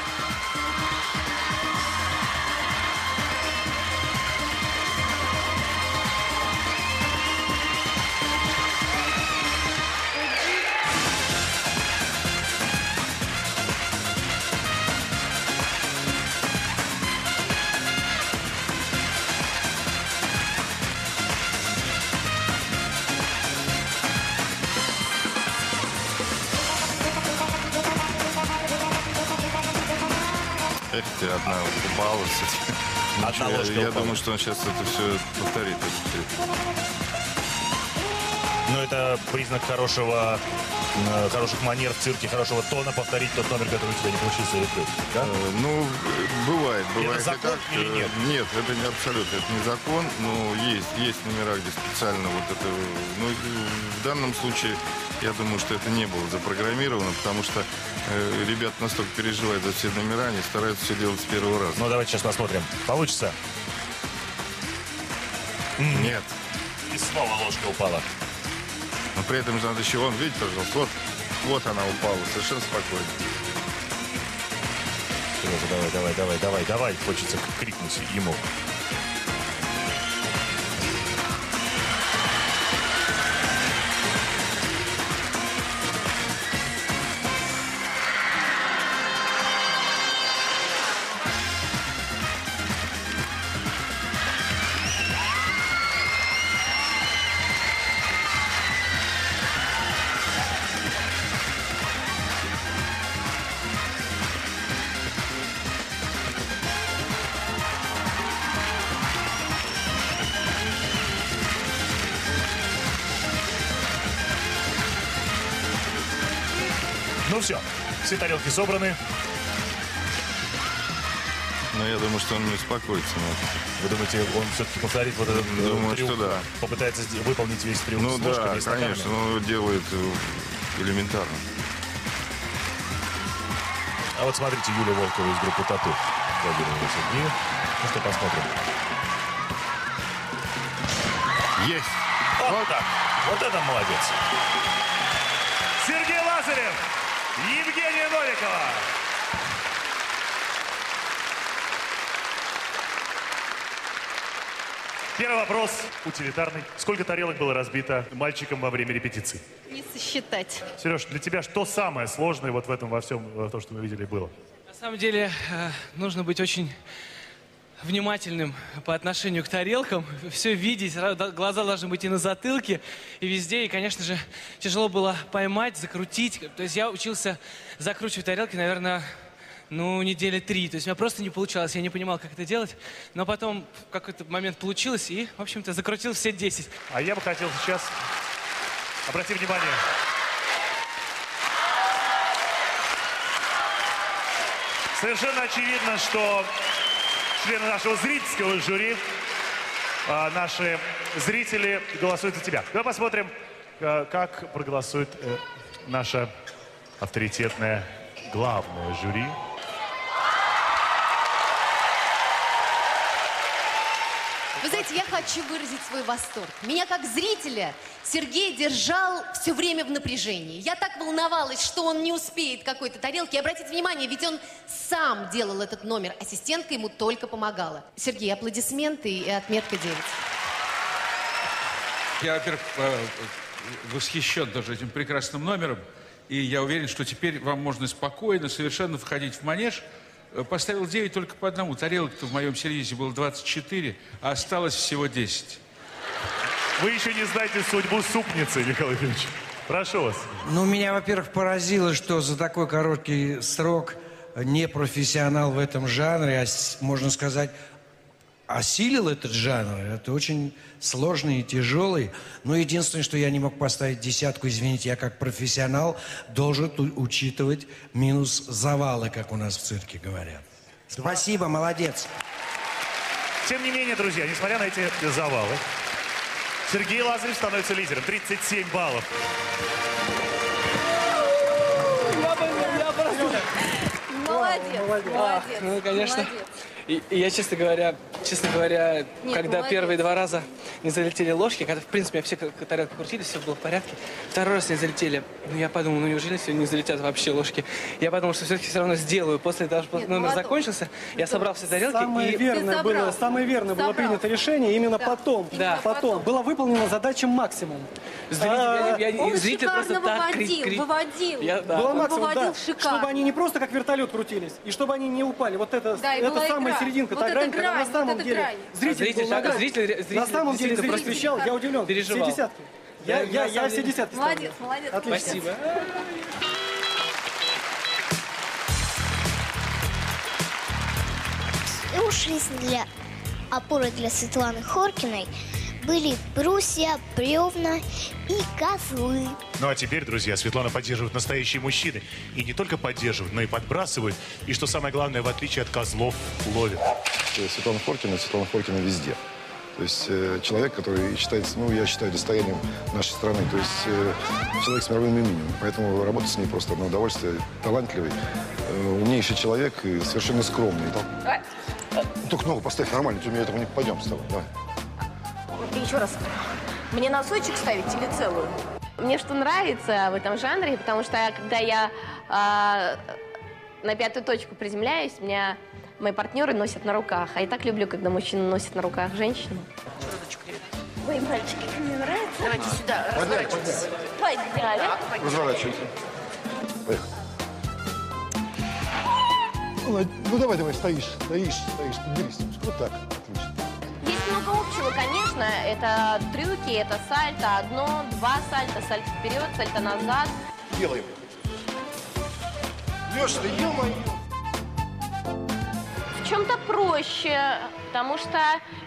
Ты одна упала. Одна я, я думаю, что он сейчас это все повторит. Но это признак хорошего, э, хороших манер в цирке, хорошего тона повторить тот номер, который у тебя не получился или да? Э, Ну, бывает, это бывает. и закон так. или Э, нет? Нет, это не абсолютно, это не закон, но есть, есть номера, где специально вот это... Ну, в данном случае, я думаю, что это не было запрограммировано, потому что э, ребята настолько переживают за все номера, они стараются все делать с первого раза. Ну, давайте сейчас посмотрим. Получится? Нет. И снова ложка упала. Но при этом же надо еще, вон, видите, пожалуйста, вот, вот она упала, совершенно спокойно. Давай, давай, давай, давай, давай. Хочется крикнуть ему. Ну все, все тарелки собраны. Но я думаю, что он не успокоится. это. Вы думаете, он все-таки повторит вот этот э, Думаю, трюк? что да. Попытается выполнить весь трюк Ну с ложками да, и стаканами? конечно, ну делает э, элементарно. А вот смотрите, Юлия Волкова из группы Тату. Владимир Сергеев. Ну что, посмотрим. Есть! Вот так. Вот это молодец. Новикова. Первый вопрос утилитарный. Сколько тарелок было разбито мальчиком во время репетиции? Не сосчитать. Сереж, для тебя что самое сложное вот в этом во всем, во том, что мы видели, было? На самом деле э, нужно быть очень внимательным по отношению к тарелкам, все видеть, глаза должны быть и на затылке, и везде. И, конечно же, тяжело было поймать, закрутить. То есть я учился закручивать тарелки, наверное, ну, недели три. То есть у меня просто не получалось, я не понимал, как это делать. Но потом в какой-то момент получилось, и, в общем-то, закрутил все 10. А я бы хотел сейчас обратить внимание. Совершенно очевидно, что члены нашего зрительского жюри, а, наши зрители голосуют за тебя. Давай посмотрим, а, как проголосует э, наше авторитетное главное жюри. Вы знаете, я хочу выразить свой восторг. Меня как зрителя Сергей держал все время в напряжении. Я так волновалась, что он не успеет какой-то тарелки. И обратите внимание, ведь он сам делал этот номер. Ассистентка ему только помогала. Сергей, аплодисменты и отметка 9. Я, во-первых, э, восхищен тоже этим прекрасным номером. И я уверен, что теперь вам можно спокойно, совершенно входить в манеж. Э, Поставил 9 только по одному. Тарелок-то в моем сервисе было 24, а осталось всего 10. Вы еще не знаете судьбу супницы, Михаил Ефимович. Прошу вас. Ну, меня, во-первых, поразило, что за такой короткий срок не профессионал в этом жанре, а, можно сказать, осилил этот жанр. Это очень сложный и тяжелый. Но единственное, что я не мог поставить десятку, извините, я как профессионал должен учитывать минус завалы, как у нас в цирке говорят. Спасибо, молодец. Тем не менее, друзья, несмотря на эти завалы, Сергей Лазарев становится лидером. 37 баллов. Молодец, молодец, Ах, ну, конечно. молодец. И, и я, честно говоря, честно говоря, Нет, когда молодец. первые два раза не залетели ложки, когда, в принципе, я все тарелки крутились, все было в порядке, второй раз не залетели. Ну, я подумал, ну, неужели сегодня не залетят вообще ложки? Я подумал, что все-таки все равно сделаю. После того, Нет, номер молодец. закончился, я собрал все тарелки Самое и... верное было, самое верное было Собрал. принято решение именно потом. Да. Потом. Была выполнена задача максимум. Зритель, я- я- я- Он зритель просто так выводил, крик- выводил. Я- да. Была максимум, выводил да. шикарно. Чтобы они не просто как вертолет крутились, и чтобы они не упали. Вот это, Да, это самая игра. серединка, Вот та грань, грань, на самом деле зритель, А зритель- зритель на самом деле зритель просто кричал, я удивлен. переживал. Все десятки. Я- Я, я, все десятки ставлю. Молодец, молодец. Отлично. Спасибо. Всю жизнь для опоры для Светланы Хоркиной были брусья, бревна и козлы. Ну а теперь, друзья, Светлана поддерживает настоящие мужчины. И не только поддерживают, но и подбрасывают. И что самое главное, в отличие от козлов, ловит. Светлана Форкина, Светлана Форкина везде. То есть э, человек, который считается, ну, я считаю, достоянием нашей страны. То есть э, человек с мировым именем. Поэтому работать с ней просто одно удовольствие. Талантливый, э, умнейший человек и совершенно скромный. Там- Только ногу поставь нормально, ты у меня этого не попадем с тобой. Давай. Еще раз. Мне носочек ставить или целую? Мне что нравится в этом жанре, потому что когда я а, на пятую точку приземляюсь, меня мои партнеры носят на руках. А я так люблю, когда мужчина носит на руках женщину. Ой, мальчики, мне нравится. Давайте сюда, Подняли, разворачивайтесь. Подняли. Разворачивайся. Поехали. Ну давай, давай, стоишь, стоишь, стоишь, подберись. Вот так. Отлично. Есть много общего, конечно. Это трюки, это сальто. Одно, два сальта, сальто вперед, сальто назад. Делаем. Леша, да ё-моё! В чем-то проще, потому что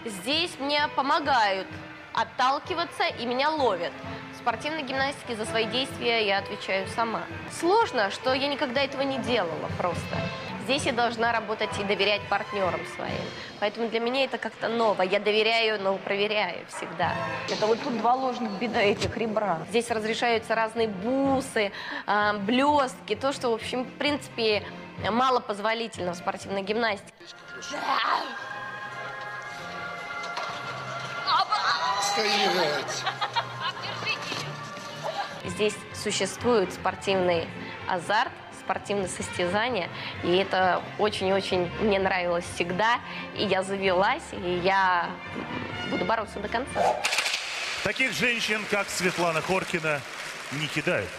здесь мне помогают отталкиваться и меня ловят. В спортивной гимнастике за свои действия я отвечаю сама. Сложно, что я никогда этого не делала просто. Здесь я должна работать и доверять партнерам своим. Поэтому для меня это как-то ново. Я доверяю, но проверяю всегда. Это вот тут два ложных беда этих ребра. Здесь разрешаются разные бусы, а, блестки, то, что, в общем, в принципе, мало позволительно в спортивной гимнастике. Стоять! Здесь существует спортивный азарт, спортивные состязания, и это очень-очень мне нравилось всегда, и я завелась, и я буду бороться до конца. Таких женщин, как Светлана Хоркина, не кидают.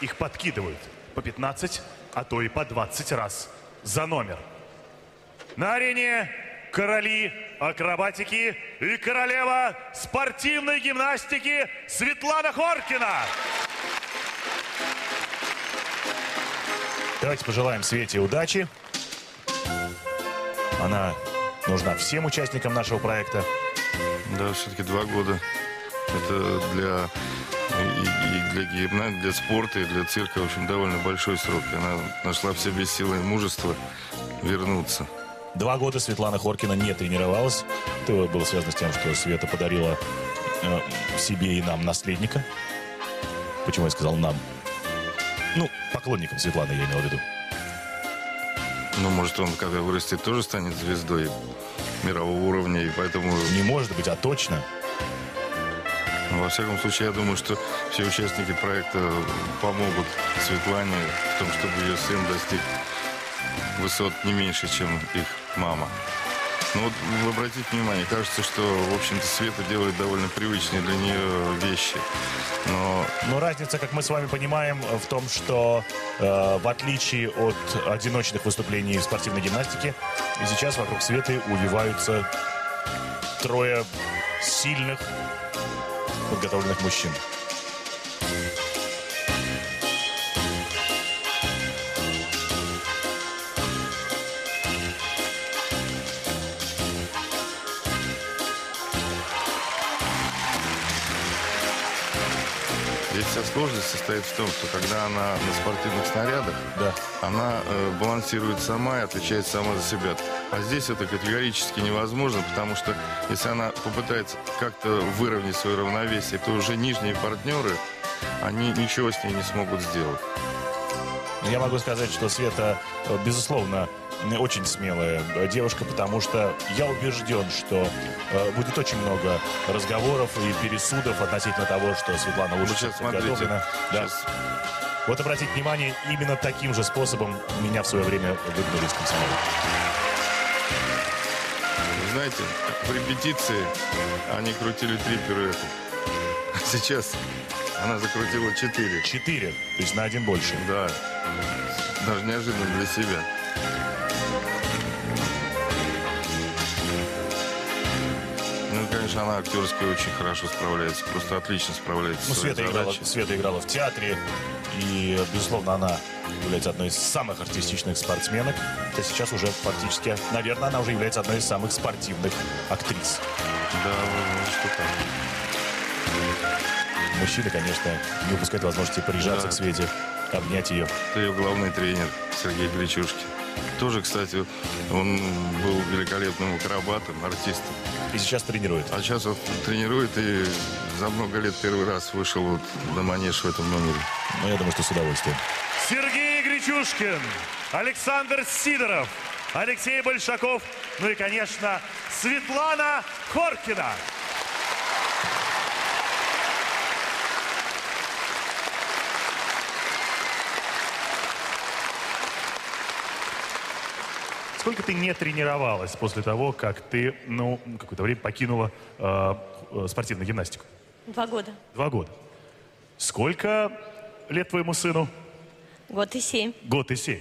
Их подкидывают по 15, а то и по 20 раз за номер. На арене короли акробатики и королева спортивной гимнастики Светлана Хоркина. Давайте пожелаем Свете удачи. Она нужна всем участникам нашего проекта. Да, все-таки два года. Это для и, для гимна, для спорта, и для цирка, в общем, довольно большой срок. И Она нашла в себе силы и мужество вернуться. Два года Светлана Хоркина не тренировалась. Это было связано с тем, что Света подарила э, себе и нам наследника. Почему я сказал нам? Ну, поклонникам Светланы я имел в виду. Ну, может, он, когда вырастет, тоже станет звездой мирового уровня, и поэтому... Не может быть, а точно. Во всяком случае, я думаю, что все участники проекта помогут Светлане в том, чтобы ее сын достиг высот не меньше, чем их мама. Ну вот вы обратите внимание, кажется, что, в общем-то, Света делает довольно привычные для нее вещи. Но Но разница, как мы с вами понимаем, в том, что э, в отличие от одиночных выступлений в спортивной гимнастике, сейчас вокруг Светы увиваются трое сильных, подготовленных мужчин. Здесь вся сложность состоит в том, что когда она на спортивных снарядах, да. она э, балансирует сама и отвечает сама за себя. А здесь это категорически невозможно, потому что если она попытается как-то выровнять свое равновесие, то уже нижние партнеры, они ничего с ней не смогут сделать. Я могу сказать, что Света, э, безусловно, очень смелая э, девушка, потому что я убежден, что э, будет очень много разговоров и пересудов относительно того, что Светлана лучше сейчас подготовлена. Да. Вот обратите внимание, именно таким же способом меня в свое время выгнали из комсомола. Знаете, в репетиции они крутили три пируэта. А сейчас она закрутила четыре. Четыре? То есть на один больше? Да. Даже неожиданно для себя. Конечно, она актерски очень хорошо справляется. Просто отлично справляется Ну, Света играла. Света играла в театре, и, безусловно, она является одной из самых артистичных спортсменок. А сейчас уже фактически, наверное, она уже является одной из самых спортивных актрис. Да, ну, что так. Мужчины, конечно, не упускают возможности прижаться Да. к Свете, обнять ее. Это ее главный тренер Сергей Гречушки. Тоже, кстати, он был великолепным акробатом, артистом. И сейчас тренирует. А сейчас вот тренирует и за много лет первый раз вышел вот на манеж в этом номере. Ну, я думаю, что с удовольствием. Сергей Гречушкин, Александр Сидоров, Алексей Большаков, ну и, конечно, Светлана Хоркина. Сколько ты не тренировалась после того, как ты, ну, какое-то время покинула э, э, спортивную гимнастику? Два года. Два года. Сколько лет твоему сыну? Год и семь. Год и семь.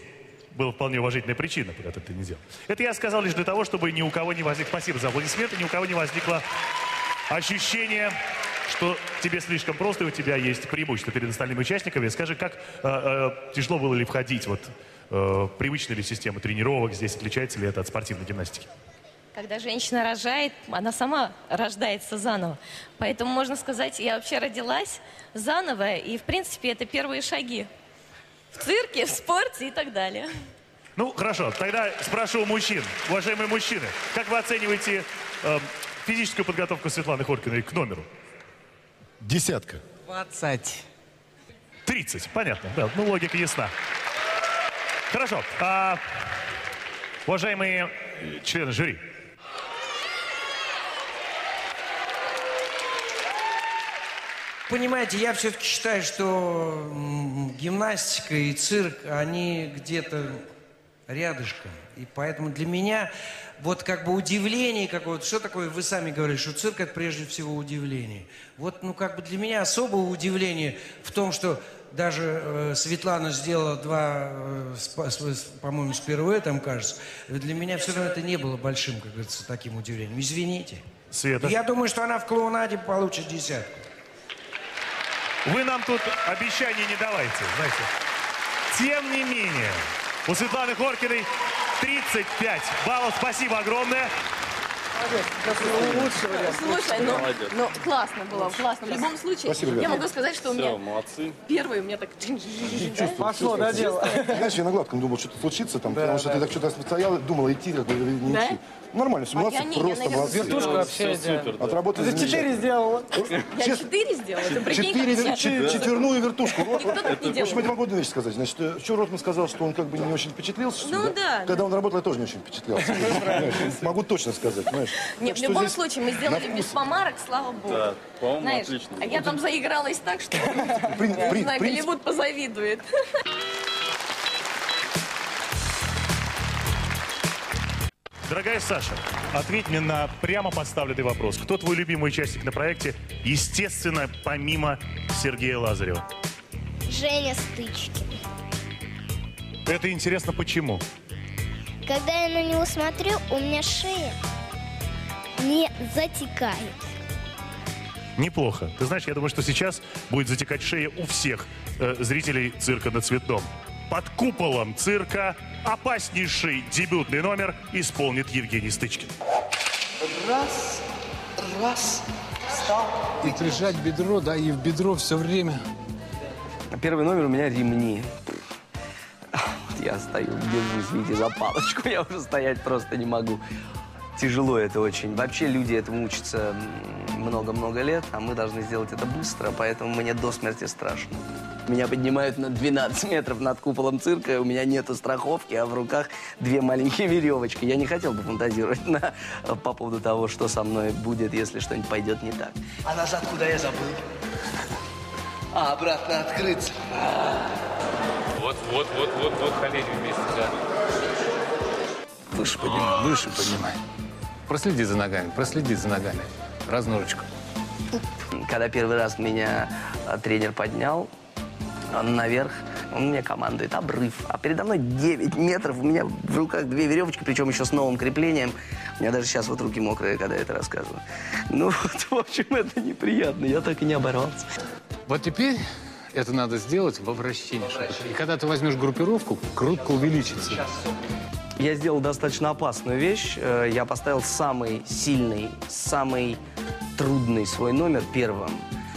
Была вполне уважительная причина, которой ты не делал. Это я сказал лишь для того, чтобы ни у кого не возникло... Спасибо за аплодисменты. Ни у кого не возникло ощущение, что тебе слишком просто, и у тебя есть преимущество перед остальными участниками. Скажи, как э, э, тяжело было ли входить? Вот, э, привычная ли система тренировок здесь? Отличается ли это от спортивной гимнастики? Когда женщина рожает, она сама рождается заново. Поэтому можно сказать, я вообще родилась заново, и в принципе это первые шаги в цирке, в спорте и так далее. Ну, хорошо. Тогда спрошу у мужчин. Уважаемые мужчины, как вы оцениваете э, физическую подготовку Светланы Хоркиной к номеру? Десятка. 20. 30, понятно. Да, ну, логика ясна. Хорошо. А, уважаемые члены жюри, Понимаете, я все-таки считаю, что гимнастика и цирк, они где-то рядышком. И поэтому для меня вот как бы удивление какое-то, что такое, вы сами говорили, что цирк это прежде всего удивление. Вот, ну как бы для меня особое удивление в том, что даже э, Светлана сделала два, э, с- с- по-моему, с пируэтом, кажется. Для меня все равно это не было большим, как говорится, таким удивлением. Извините. Света. Я думаю, что она в клоунаде получит десятку. вы нам тут обещаний не давайте, знаете. Тем не менее, у Светланы Хоркиной 35 баллов. Спасибо огромное. Слушай, ну, ну классно было, классно. В любом случае, Спасибо, я могу сказать, что у меня молодцы. первый у меня так... Пошло, да, дело? Знаешь, я на гладком думал, что-то случится там, потому что ты так что-то стояла, думала, идти как не Да? идти. Нормально, все, А молодцы, я не, я, просто наверное, молодцы. Вертушка вообще. Отработали Ты четыре сделала. Я четыре сделала, ты прикинь, Четыре, как четверную вертушку. Вот, Никто так не В общем, делал. я могу одну вещь сказать. Значит, э, вчера Ротман сказал, что он как бы не очень впечатлился. Ну да, Когда он работал, я тоже не очень впечатлялся. Могу точно сказать, знаешь. Нет, Так в что любом здесь случае, мы сделали на без вкус. помарок, слава богу. Да, по-моему, Знаешь, отлично. А я там заигралась так, что... При- при- не знаю, принцип- Голливуд позавидует. Дорогая Саша, ответь мне на прямо поставленный вопрос. Кто твой любимый участник на проекте? Естественно, помимо Сергея Лазарева. Женя Стычкин. Это интересно почему? Когда я на него смотрю, у меня шея не затекает. Неплохо. Ты знаешь, я думаю, что сейчас будет затекать шея у всех э, зрителей цирка на цветном. Под куполом цирка опаснейший дебютный номер исполнит Евгений Стычкин. Раз, раз, встал. И прижать бедро, да, и в бедро все время. Первый номер у меня ремни. Вот Я стою, держусь, видите, за палочку. Я уже стоять просто не могу. Тяжело это очень. Вообще люди этому учатся много-много лет, а мы должны сделать это быстро, поэтому мне до смерти страшно. Меня поднимают на 12 метров над куполом цирка, у меня нету страховки, а в руках две маленькие веревочки. Я не хотел бы фантазировать на, по поводу того, что со мной будет, если что-нибудь пойдет не так. А назад куда я забыл? А обратно открыться. Вот, вот, вот, вот, вот колени вместе, да. Выше поднимай, выше поднимай. Проследи за ногами, проследи за ногами. Разножечку. Когда первый раз меня а, тренер поднял наверх, он мне командует обрыв. А передо мной 9 метров, у меня в руках две веревочки, причем еще с новым креплением. У меня даже сейчас вот руки мокрые, когда я это рассказываю. Ну вот, в общем, это неприятно, я так и не оборвался. Вот теперь это надо сделать во вращении. И когда ты возьмешь группировку, крутка увеличится. Я сделал достаточно опасную вещь. Э, Я поставил самый сильный, самый трудный свой номер первым.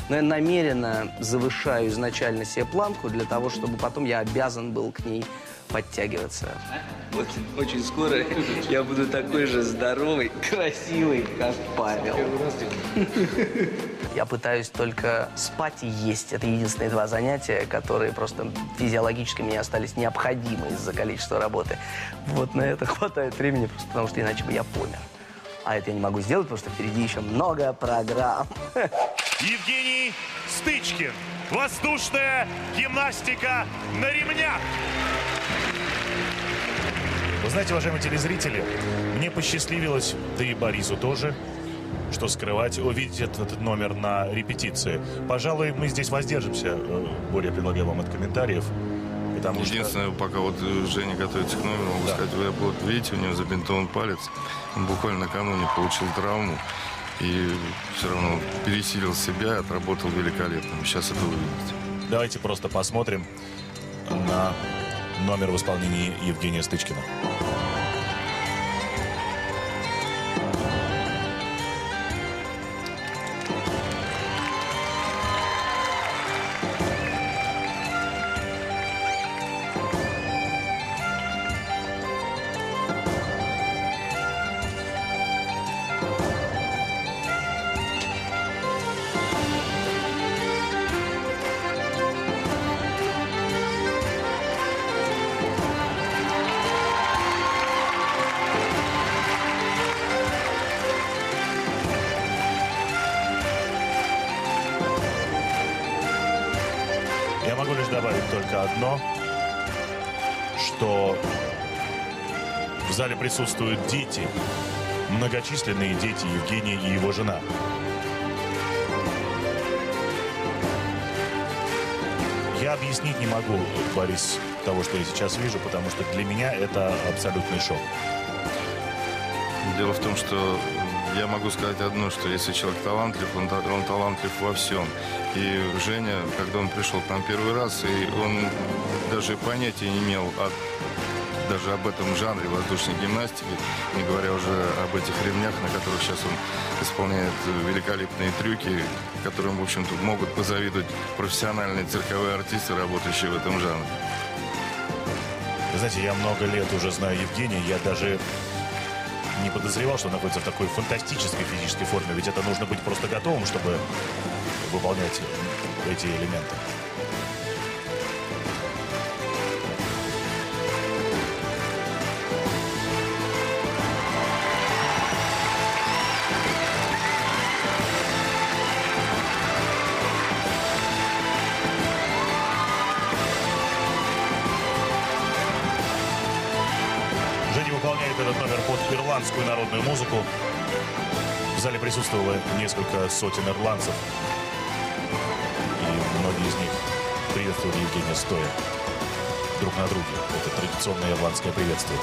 Но я намеренно завышаю изначально себе планку для того, чтобы потом я обязан был к ней подтягиваться. Вот очень скоро я буду такой же здоровый, красивый, как Павел. Я пытаюсь только спать и есть. Это единственные два занятия, которые просто физиологически мне остались необходимы из-за количества работы. Вот на это хватает времени, просто потому что иначе бы я помер. А это я не могу сделать, потому что впереди еще много программ. Евгений Стычкин. Воздушная гимнастика на ремнях. Вы знаете, уважаемые телезрители, мне посчастливилось, да и Борису тоже, что скрывать, увидеть этот номер на репетиции. Пожалуй, мы здесь воздержимся. Э, Боря, предлагаю вам от комментариев. Потому что... Единственное, пока вот э, Женя готовится к номеру, могу сказать, вы вот видите, у него забинтован палец. Он буквально накануне получил травму. И все равно пересилил себя и отработал великолепно. Сейчас это увидите. Давайте просто посмотрим на номер в исполнении Евгения Стычкина. Что в зале присутствуют дети, многочисленные дети Евгения и его жена. Я объяснить не могу, Борис, того, что я сейчас вижу, потому что для меня это абсолютный шок. Дело в том, что я могу сказать одно, что если человек талантлив, он, он талантлив во всем. И Женя, когда он пришел к нам первый раз, и он даже понятия не имел о- даже об этом жанре воздушной гимнастики, не говоря уже об этих ремнях, на которых сейчас он исполняет великолепные трюки, которым, в общем-то, могут позавидовать профессиональные цирковые артисты, работающие в этом жанре. Вы знаете, я много лет уже знаю Евгения, я даже не подозревал, что он находится в такой фантастической физической форме, ведь это нужно быть просто готовым, чтобы выполнять эти элементы. Ирландскую народную музыку. В зале присутствовало несколько сотен ирландцев. И многие из них приветствовали Евгения стоя друг на друге. Это традиционное ирландское приветствие.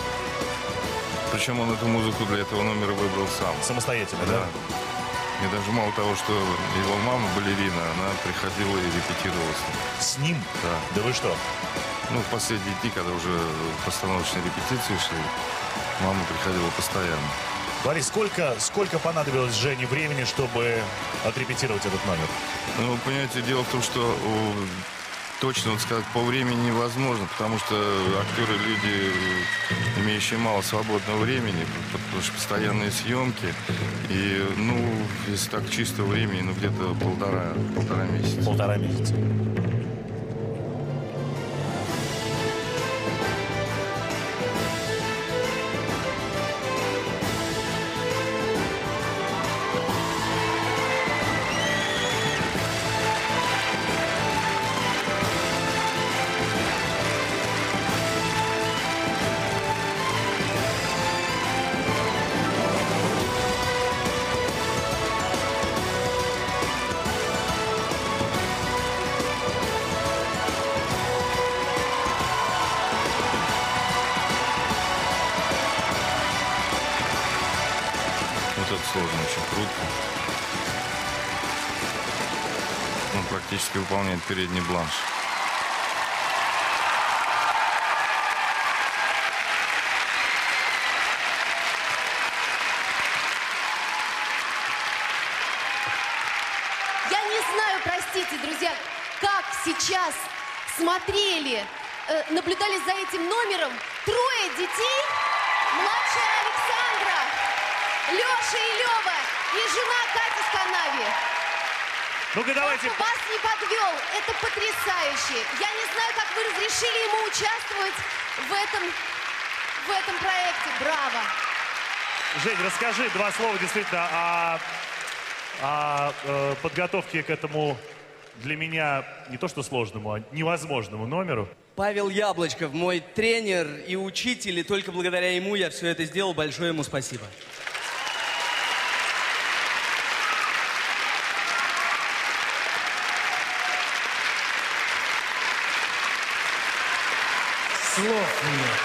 Причем он эту музыку для этого номера выбрал сам. Самостоятельно, да? И даже мало того, что его мама балерина, она приходила и репетировала с ним. С ним? Да. Да вы что? Ну, в последние дни, когда уже постановочные репетиции шли, мама приходила постоянно. Борис, сколько, сколько понадобилось Жене времени, чтобы отрепетировать этот номер? Ну, понимаете, дело в том, что о, точно вот сказать по времени невозможно, потому что актеры люди, имеющие мало свободного времени, потому что постоянные съемки. И, ну, если так чистого времени, ну, где-то полтора, полтора месяца. Полтора месяца. Передний бланш. Я не знаю, простите, друзья, как сейчас смотрели, э, наблюдали за этим номером трое детей, младшая Александра, Леша и Лева и жена Катя с канаве. Ну-ка, давайте... Папа вас не подвел, это потрясающе. Я не знаю, как вы разрешили ему участвовать в этом, в этом проекте. Браво! Жень, расскажи два слова действительно о, о, э, подготовке к этому для меня не то что сложному, а невозможному номеру. Павел Яблочков, мой тренер и учитель, и только благодаря ему я все это сделал. Большое ему спасибо. Нет.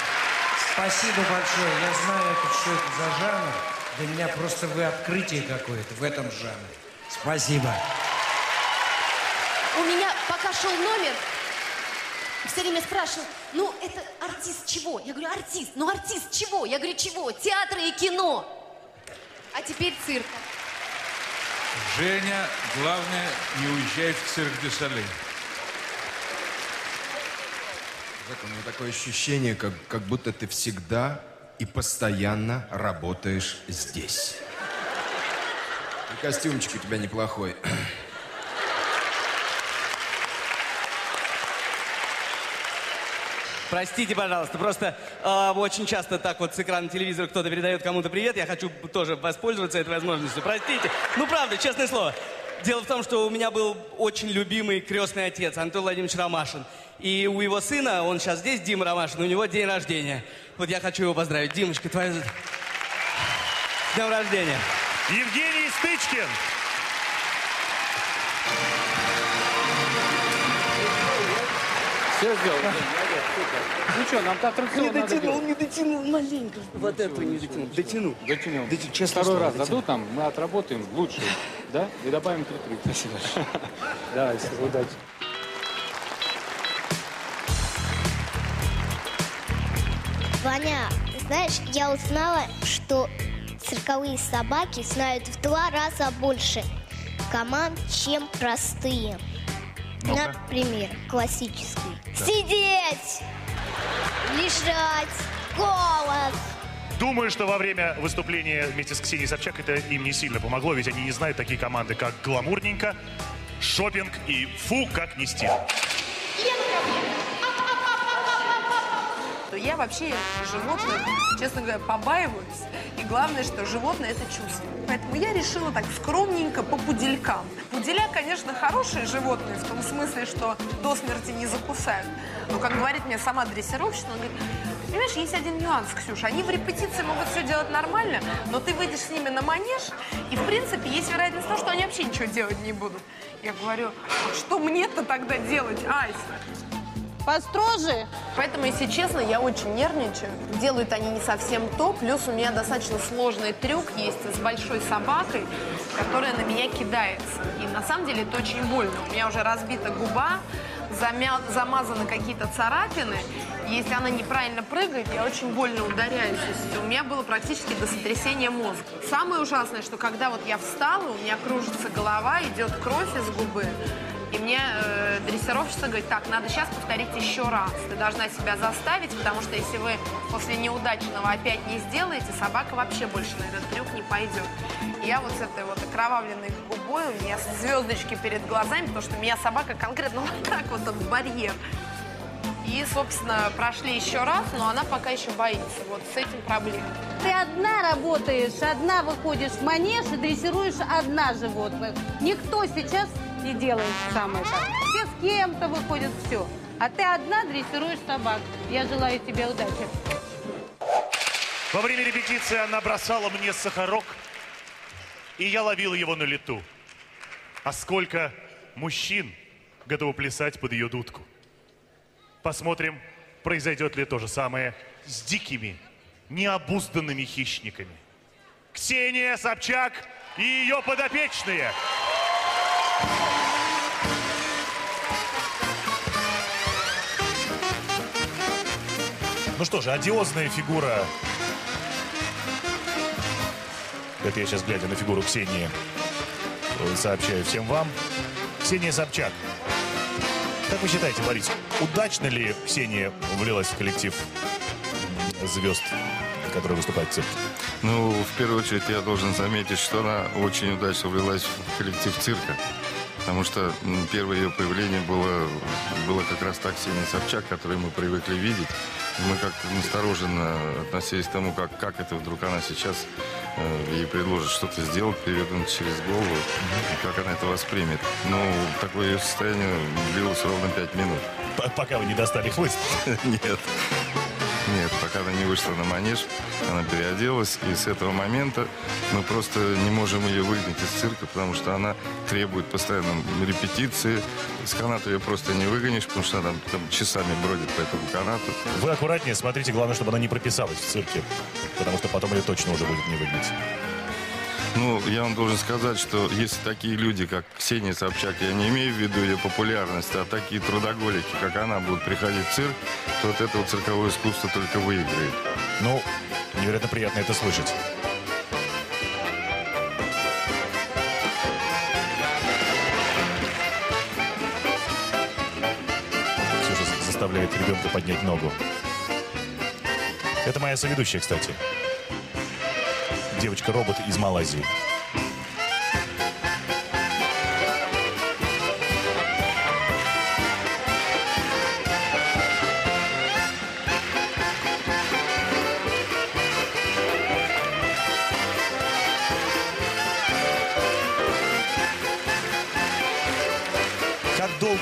Спасибо большое. Я знаю, это, что это за жанр. Для меня просто вы открытие какое-то в этом жанре. Спасибо. У меня пока шел номер, все время спрашивал, ну это артист чего? Я говорю, артист. Ну артист чего? Я говорю, чего? Театра и кино. А теперь цирк. Женя, главное, не уезжай в цирк де Жека, у меня такое ощущение, как, как будто ты всегда и постоянно работаешь здесь. И костюмчик у тебя неплохой. Простите, пожалуйста, просто э, очень часто так вот с экрана телевизора кто-то передает кому-то привет. Я хочу тоже воспользоваться этой возможностью. Простите. Ну, правда, честное слово. Дело в том, что у меня был очень любимый крестный отец Антон Владимирович Ромашин. И у его сына, он сейчас здесь, Дима Ромашин, у него день рождения. Вот я хочу его поздравить. Димочка, твоя... С днем рождения. Евгений Стычкин. Все сделал. Ну что, нам так Не дотянул, не дотянул, маленько. Вот эту не дотянул. Дотянул. Дотянул. Дотянул. Честное Второй раз дотянул. дадут нам, мы отработаем лучше, да? И добавим три трюка. Спасибо Давай, удачи. Ваня, знаешь, я узнала, что цирковые собаки знают в два раза больше команд, чем простые. Ну-ка. Например, классический. Сидеть! Лежать! Голос! Думаю, что во время выступления вместе с Ксенией Собчак это им не сильно помогло, ведь они не знают такие команды, как «Гламурненько», «Шопинг» и «Фу, как не стильно». Я вообще животных, честно говоря, побаиваюсь. И главное, что животное это чувствует. Поэтому я решила так скромненько по пуделькам. Пуделя, конечно, хорошие животные, в том смысле, что до смерти не закусают. Но, как говорит мне сама дрессировщица, она говорит, понимаешь, есть один нюанс, Ксюша. Они в репетиции могут все делать нормально, но ты выйдешь с ними на манеж, и, в принципе, есть вероятность того, что они вообще ничего делать не будут. Я говорю, а что мне-то тогда делать, Ась? Построже. Поэтому, если честно, я очень нервничаю. Делают они не совсем то. Плюс у меня достаточно сложный трюк есть с большой собакой, которая на меня кидается. И на самом деле это очень больно. У меня уже разбита губа, замя... замазаны какие-то царапины. Если она неправильно прыгает, я очень больно ударяюсь. У меня было практически до сотрясения мозга. Самое ужасное, что когда вот я встала, у меня кружится голова, идет кровь из губы. И мне э, дрессировщица говорит, так, надо сейчас повторить еще раз. Ты должна себя заставить, потому что если вы после неудачного опять не сделаете, собака вообще больше на этот трюк не пойдет. И я вот с этой вот окровавленной губой, у меня звездочки перед глазами, потому что меня собака конкретно вот так вот об барьер. И, собственно, прошли еще раз, но она пока еще боится. Вот с этим проблема. Ты одна работаешь, одна выходишь в манеж и дрессируешь одна животных. Никто сейчас не делает самое так. Все с кем-то выходят, все. А ты одна дрессируешь собак. Я желаю тебе удачи. Во время репетиции она бросала мне сахарок, и я ловил его на лету. А сколько мужчин готовы плясать под ее дудку? Посмотрим, произойдет ли то же самое с дикими, необузданными хищниками. Ксения Собчак и ее подопечные. Ну что же, одиозная фигура. Это я сейчас, глядя на фигуру Ксении, сообщаю всем вам. Ксения Собчак. Как вы считаете, Борис, удачно ли Ксения влилась в коллектив звезд, которые выступают в цирке? Ну, в первую очередь я должен заметить, что она очень удачно влилась в коллектив цирка. Потому что первое ее появление было, было как раз так Ксения Собчак, которую мы привыкли видеть. Мы как-то настороженно относились к тому, как, как это вдруг она сейчас э, ей предложит что-то сделать, перевернуть через голову, и как она это воспримет. Но такое ее состояние длилось ровно пять минут. Пока вы не достали хвост? Нет. Нет, пока она не вышла на манеж, она переоделась, и с этого момента мы просто не можем ее выгнать из цирка, потому что она требует постоянно репетиции. С каната ее просто не выгонишь, потому что она там, там часами бродит по этому канату. Вы аккуратнее смотрите, главное, чтобы она не прописалась в цирке, потому что потом ее точно уже будет не выгнать. Ну, я вам должен сказать, что если такие люди, как Ксения Собчак, я не имею в виду ее популярность, а такие трудоголики, как она, будут приходить в цирк, то от этого цирковое искусство только выиграет. Ну, невероятно приятно это слышать. Ксюша за- заставляет ребенка поднять ногу. Это моя соведущая, кстати. Девочка-робот из Малайзии.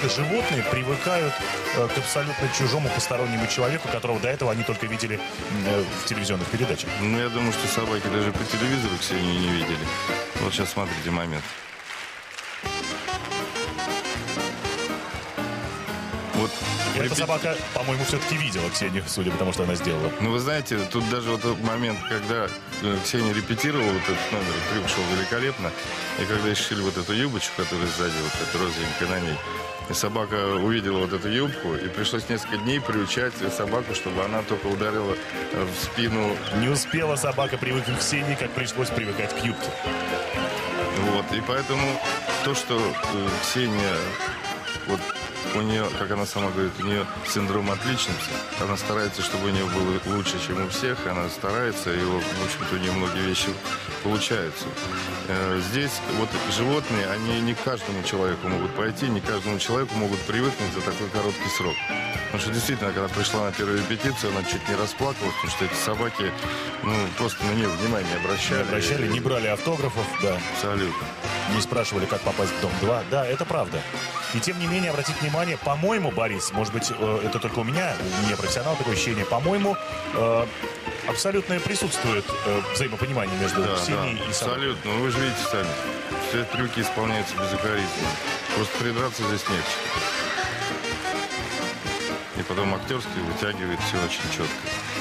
Долго животные привыкают э, к абсолютно чужому постороннему человеку, которого до этого они только видели э, в телевизионных передачах? Ну, я думаю, что собаки даже по телевизору Ксению не видели. Вот сейчас смотрите момент. Вот Эта собака, по-моему, все-таки видела Ксению, судя по тому, что она сделала. Ну, вы знаете, тут даже вот тот момент, когда э, Ксения репетировала вот этот номер, трюк шел великолепно, и когда сшили вот эту юбочку, которая сзади, вот эта розовенькая на ней, и собака увидела вот эту юбку, и пришлось несколько дней приучать собаку, чтобы она только ударила э, в спину. Не успела собака привыкнуть к Ксении, как пришлось привыкать к юбке. Вот, и поэтому то, что э, Ксения, вот у нее, как она сама говорит, у нее синдром отличницы. Она старается, чтобы у нее было лучше, чем у всех. Она старается, и, в общем-то, у нее многие вещи получаются. Э, Здесь вот животные, они не каждому человеку могут пойти, не каждому человеку могут привыкнуть за такой короткий срок. Потому что действительно, когда пришла на первую репетицию, она чуть не расплакалась, потому что эти собаки, ну, просто на нее внимания не обращали. Не обращали, не брали автографов, да. Абсолютно. Не спрашивали, как попасть в дом 2. Да, это правда. И тем не менее, обратите внимание, по-моему, Борис, может быть, э, это только у меня, не профессионал, такое ощущение, по-моему, э, абсолютное присутствует э, взаимопонимание между Да, Ксенией да, и собакой. абсолютно. Ну, вы же видите сами. Все трюки исполняются безукоризненно. Просто придраться здесь не к чему. потом актерский вытягивает все очень четко.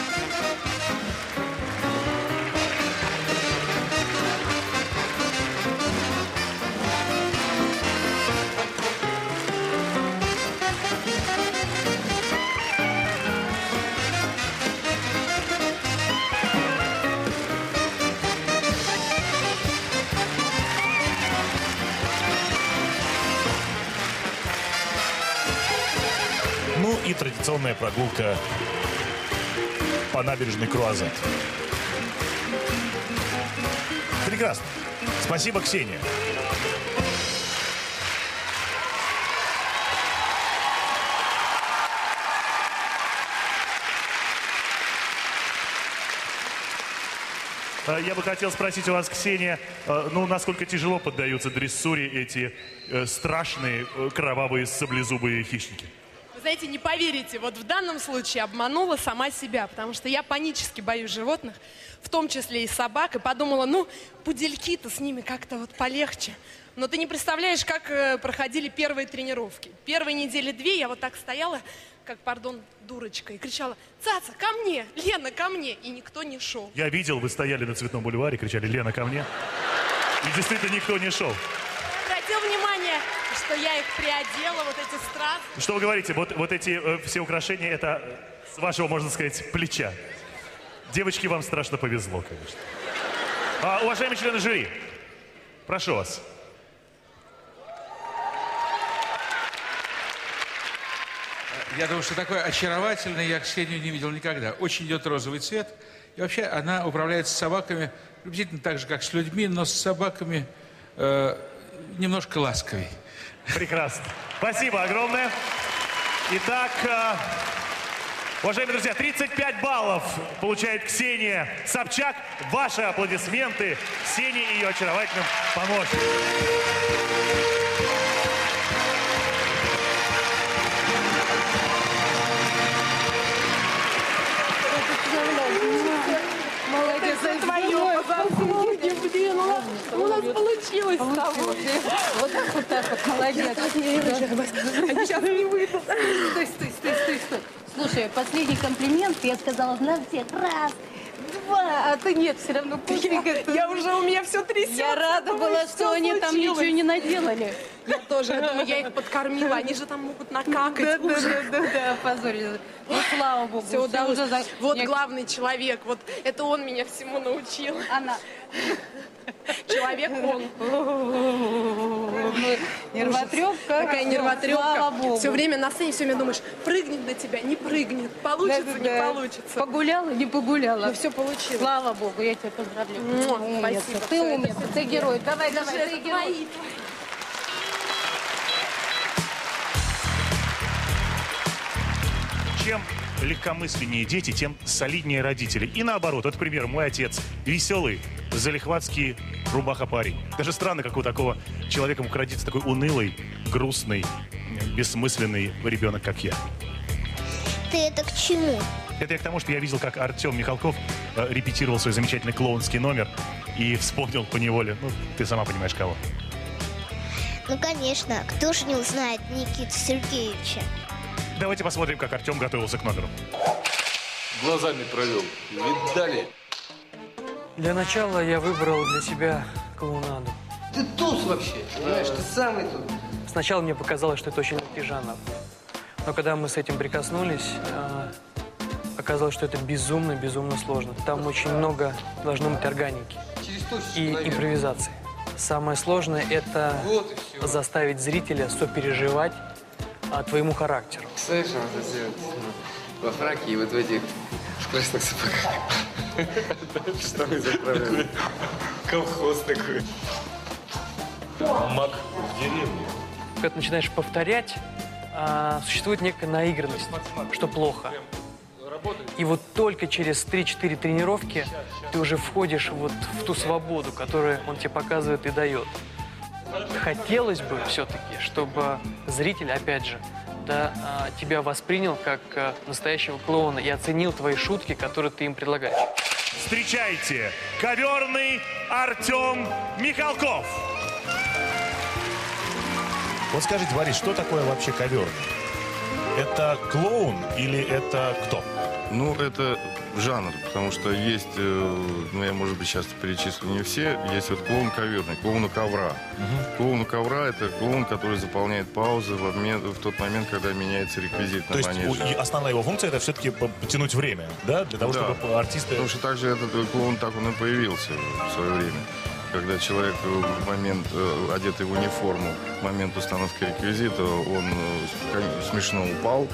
Традиционная прогулка по набережной Круазет. Прекрасно. Спасибо, Ксения. Э, Я бы хотел спросить у вас, Ксения, э, ну, насколько тяжело поддаются дрессуре эти э, страшные кровавые саблезубые хищники? Вы знаете, не поверите, вот в данном случае обманула сама себя, потому что я панически боюсь животных, в том числе и собак, и подумала, ну, пудельки-то с ними как-то вот полегче. Но ты не представляешь, как э, проходили первые тренировки. Первые недели две я вот так стояла, как, пардон, дурочка, и кричала, Цаца, ко мне, Лена, ко мне, и никто не шел. Я видел, вы стояли на Цветном бульваре, кричали «Лена, ко мне!» И действительно никто не шел. Обратил внимание, что я их приодела, вот эти стразы. Что вы говорите? Вот, вот эти э, все украшения, это э, с вашего, можно сказать, плеча. Девочки, вам страшно повезло, конечно. А, уважаемые члены жюри, прошу вас. Я думаю, что такой очаровательный я Ксению не видел никогда. Очень идет розовый цвет. И вообще она управляется с собаками приблизительно так же, как с людьми, но с собаками э, немножко ласковей. Прекрасно. Спасибо огромное. Итак, э, уважаемые друзья, 35 баллов получает Ксения Собчак. Ваши аплодисменты Ксении и ее очаровательным помощникам. У нас получилось с тобой. Вот так вот так вот, молодец. Они сейчас не выйдут. Стой, стой, стой, стой, стой. Слушай, последний комплимент я сказала на всех. Раз, два, а ты нет, все равно пушенька. Я уже, у меня все трясется. Я рада была, что они там ничего не наделали. Я тоже, я думаю, я их подкормила, они же там могут накакать Да, да, уже. да, да, да, позорили. Ну, слава богу. Все удалось. уже Вот Мне- главный человек, вот это он меня всему научил. Она. Человек он. Нервотрепка. Такая нервотрепка. слава богу. Все время на сцене, все время думаешь, прыгнет на тебя, не прыгнет. Получится, Да, да, не да. получится. Погуляла, не погуляла. Ну, все получилось. Слава богу, я тебя поздравляю. Спасибо. Ты умница, ты герой. Давай, Держи, давай, ты герой. Чем легкомысленнее дети, тем солиднее родители. И наоборот. Вот, к примеру, мой отец веселый, залихватский рубаха парень. Даже странно, как у такого человека мог родиться такой унылый, грустный, бессмысленный ребенок, как я. Ты это к чему? Это я к тому, что я видел, как Артем Михалков э, репетировал свой замечательный клоунский номер и вспомнил по неволе, ну, ты сама понимаешь, кого. Ну, конечно, кто же не узнает Никиту Сергеевича? Давайте посмотрим, как Артем готовился к номеру. Глазами провел. Видали? Для начала я выбрал для себя клоунаду. Ты туз вообще, понимаешь, ты самый туз. Сначала мне показалось, что это очень жанр. Но когда мы с этим прикоснулись, э, оказалось, что это безумно-безумно сложно. Там очень много должно быть органики и импровизации. Самое сложное – это Вот заставить зрителя сопереживать а, твоему характеру. Представляешь, вот эти вот, ну, во фраке и вот в этих школьных сапогах. Что вы за правильно? Колхоз такой. Мак в деревне. Когда ты начинаешь повторять, а, существует некая наигранность, что плохо. И вот только через 3-4 тренировки ты уже входишь вот в ту свободу, которую он тебе показывает и дает. Хотелось бы все-таки, чтобы зритель, опять же, да, а, тебя воспринял как а, настоящего клоуна и оценил твои шутки, которые ты им предлагаешь. Встречайте, коверный Артем Михалков. Вот скажите, Борис, что такое вообще ковер? Это клоун или это кто? Ну, это жанр, потому что есть, э, ну, я, может быть, сейчас перечислю не все, есть вот клоун коверный, клоун у ковра. Клоун у ковра – это клоун, который заполняет паузы в, обмен- в тот момент, когда меняется реквизит То на есть манеже. у- и основная его функция это все-таки потянуть время, да, для того, Да. чтобы артисты... Потому что также этот клоун так он и появился в свое время. Когда человек э, в момент, э, одетый в униформу, в момент установки реквизита, он э, смешно упал,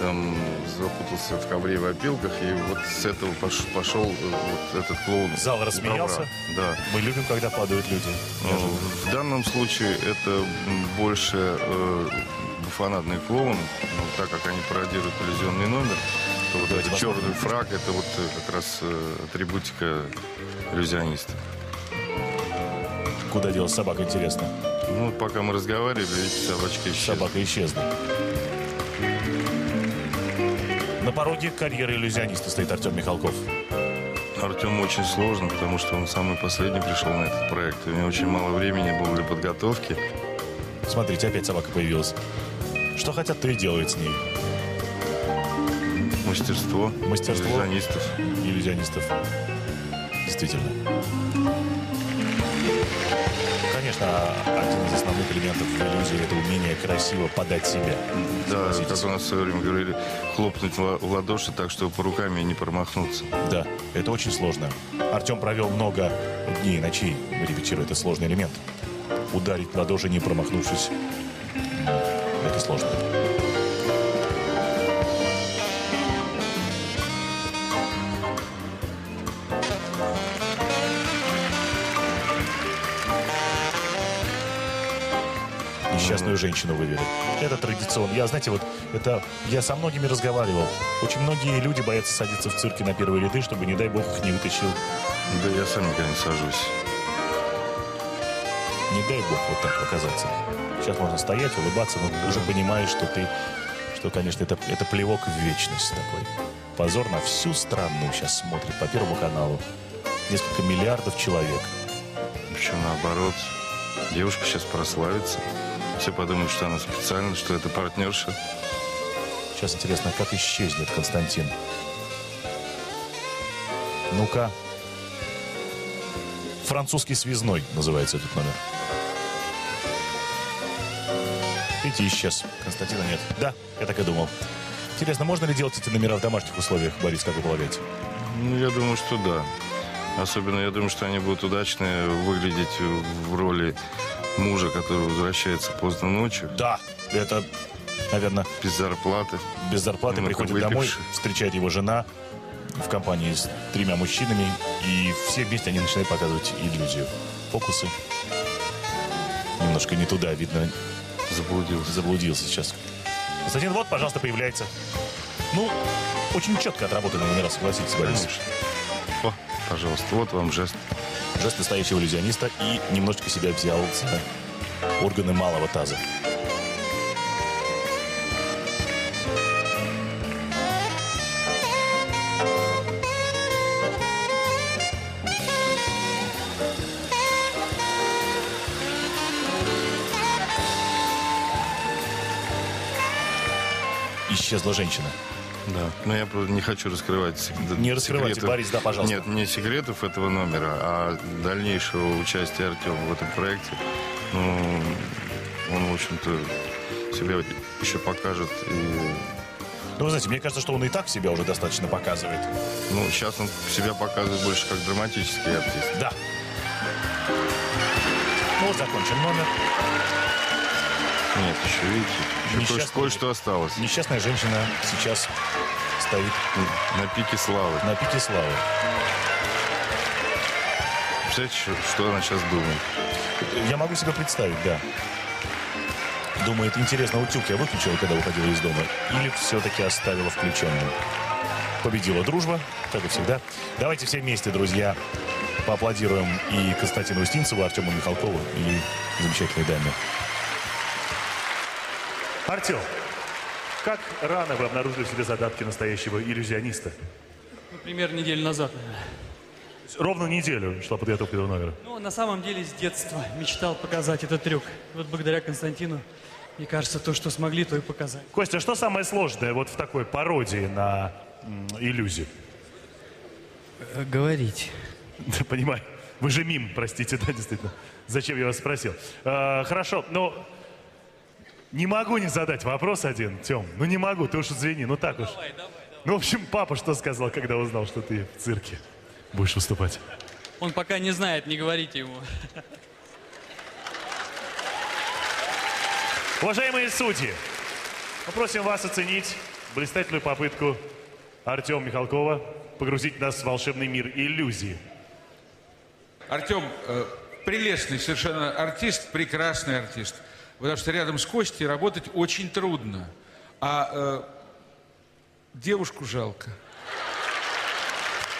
там запутался в ковре в опилках, и вот с этого пош- пошел э, вот этот клоун. Зал рассмеялся? Да. Мы любим, когда падают люди. Ну, в данном случае это больше э, буфонадный клоун, ну, так как они пародируют иллюзионный номер, то вот этот черный фраг, это вот как раз атрибутика иллюзиониста. Куда делась собака, интересно? Ну, пока мы разговаривали, видите, собачка исчезла. Собака исчезла. На пороге карьеры иллюзиониста стоит Артем Михалков. Артему очень сложно, потому что он самый последний пришел на этот проект. У него очень мало времени было для подготовки. Смотрите, опять собака появилась. Что хотят, то и делают с ней. Мастерство. Мастерство. Иллюзионистов. Иллюзионистов. Действительно. Конечно, один из основных элементов иллюзии это умение красиво подать себя. Да, как у нас в свое время говорили, хлопнуть в ла- в ладоши так, чтобы по руками не промахнуться. Да, это очень сложно. Артем провел много дней и ночей, репетируя этот сложный элемент. Ударить в ладоши, не промахнувшись, это сложно. Несчастную женщину вывели. Это традиционно. Я, знаете, вот это я со многими разговаривал. Очень многие люди боятся садиться в цирке на первые ряды, чтобы, не дай бог, их не вытащил. Да я сам никогда не сажусь. Не дай бог вот так оказаться. Сейчас можно стоять, улыбаться, но уже понимаешь, что ты, что, конечно, это, это плевок в вечность такой. Позор на всю страну сейчас смотрит по Первому каналу. Несколько миллиардов человек. Причем наоборот, девушка сейчас прославится. Все подумают, что она специально, что это партнерша. Сейчас интересно, как исчезнет Константин. Ну-ка. Французский связной называется этот номер. Видите, исчез. Константина нет. Да, я так и думал. Интересно, можно ли делать эти номера в домашних условиях, Борис, как вы полагаете? Ну, я думаю, что да. Особенно, я думаю, что они будут удачно выглядеть в роли мужа, который возвращается поздно ночью. Да, это, наверное... Без зарплаты. Без зарплаты Немного приходит домой, встречает его жена в компании с тремя мужчинами, и все вместе они начинают показывать иллюзию. Фокусы. Немножко не туда, видно. Заблудился. Заблудился сейчас. Константин, вот, пожалуйста, появляется. Ну, очень четко отработанный номера, согласитесь, Борис. О, пожалуйста, вот вам жест. Жест настоящего иллюзиониста и немножечко себя взял за органы малого таза. Исчезла женщина. Да, но я просто не хочу раскрывать Не раскрывайте, секретов. Борис, да, пожалуйста. Нет, не секретов этого номера, а дальнейшего участия Артема в этом проекте. Ну, он, в общем-то, себя еще покажет. И, Ну, вы знаете, мне кажется, что он и так себя уже достаточно показывает. ну, сейчас он себя показывает больше как драматический артист. Да. Ну, вот закончен номер. Нет, еще видите, еще кое-что осталось. Несчастная женщина сейчас стоит на пике славы. На пике славы. Представляете, что, она сейчас думает? Я могу себе представить, да. Думает, интересно, утюг я выключила, когда выходила из дома, или все-таки оставила включенным. Победила дружба, как и всегда. Давайте все вместе, друзья, поаплодируем и Константину Устинцеву, Артему Михалкову и замечательной даме. Артем, как рано вы обнаружили в себе задатки настоящего иллюзиониста? Ну, примерно неделю назад, наверное. Ровно неделю шла подготовка этого номера. Ну, на самом деле, с детства мечтал показать этот трюк. Вот благодаря Константину Мне кажется, то, что смогли, то и показали. Костя, что самое сложное вот в такой пародии на м, иллюзию? Э, Говорить. Да, понимаю. Вы же мим, простите, да, действительно. Зачем я вас спросил? Э, хорошо, но не могу не задать вопрос один, Тем. Ну не могу, ты уж извини, ну так уж. Ну, в общем, папа что сказал, когда узнал, что ты в цирке будешь выступать? Он пока не знает, не говорите ему. Уважаемые судьи, попросим вас оценить блистательную попытку Артема Михалкова погрузить нас в волшебный мир иллюзии. Артем, э, прелестный совершенно артист, прекрасный артист. Потому что рядом с Костей работать очень трудно. А э, девушку жалко.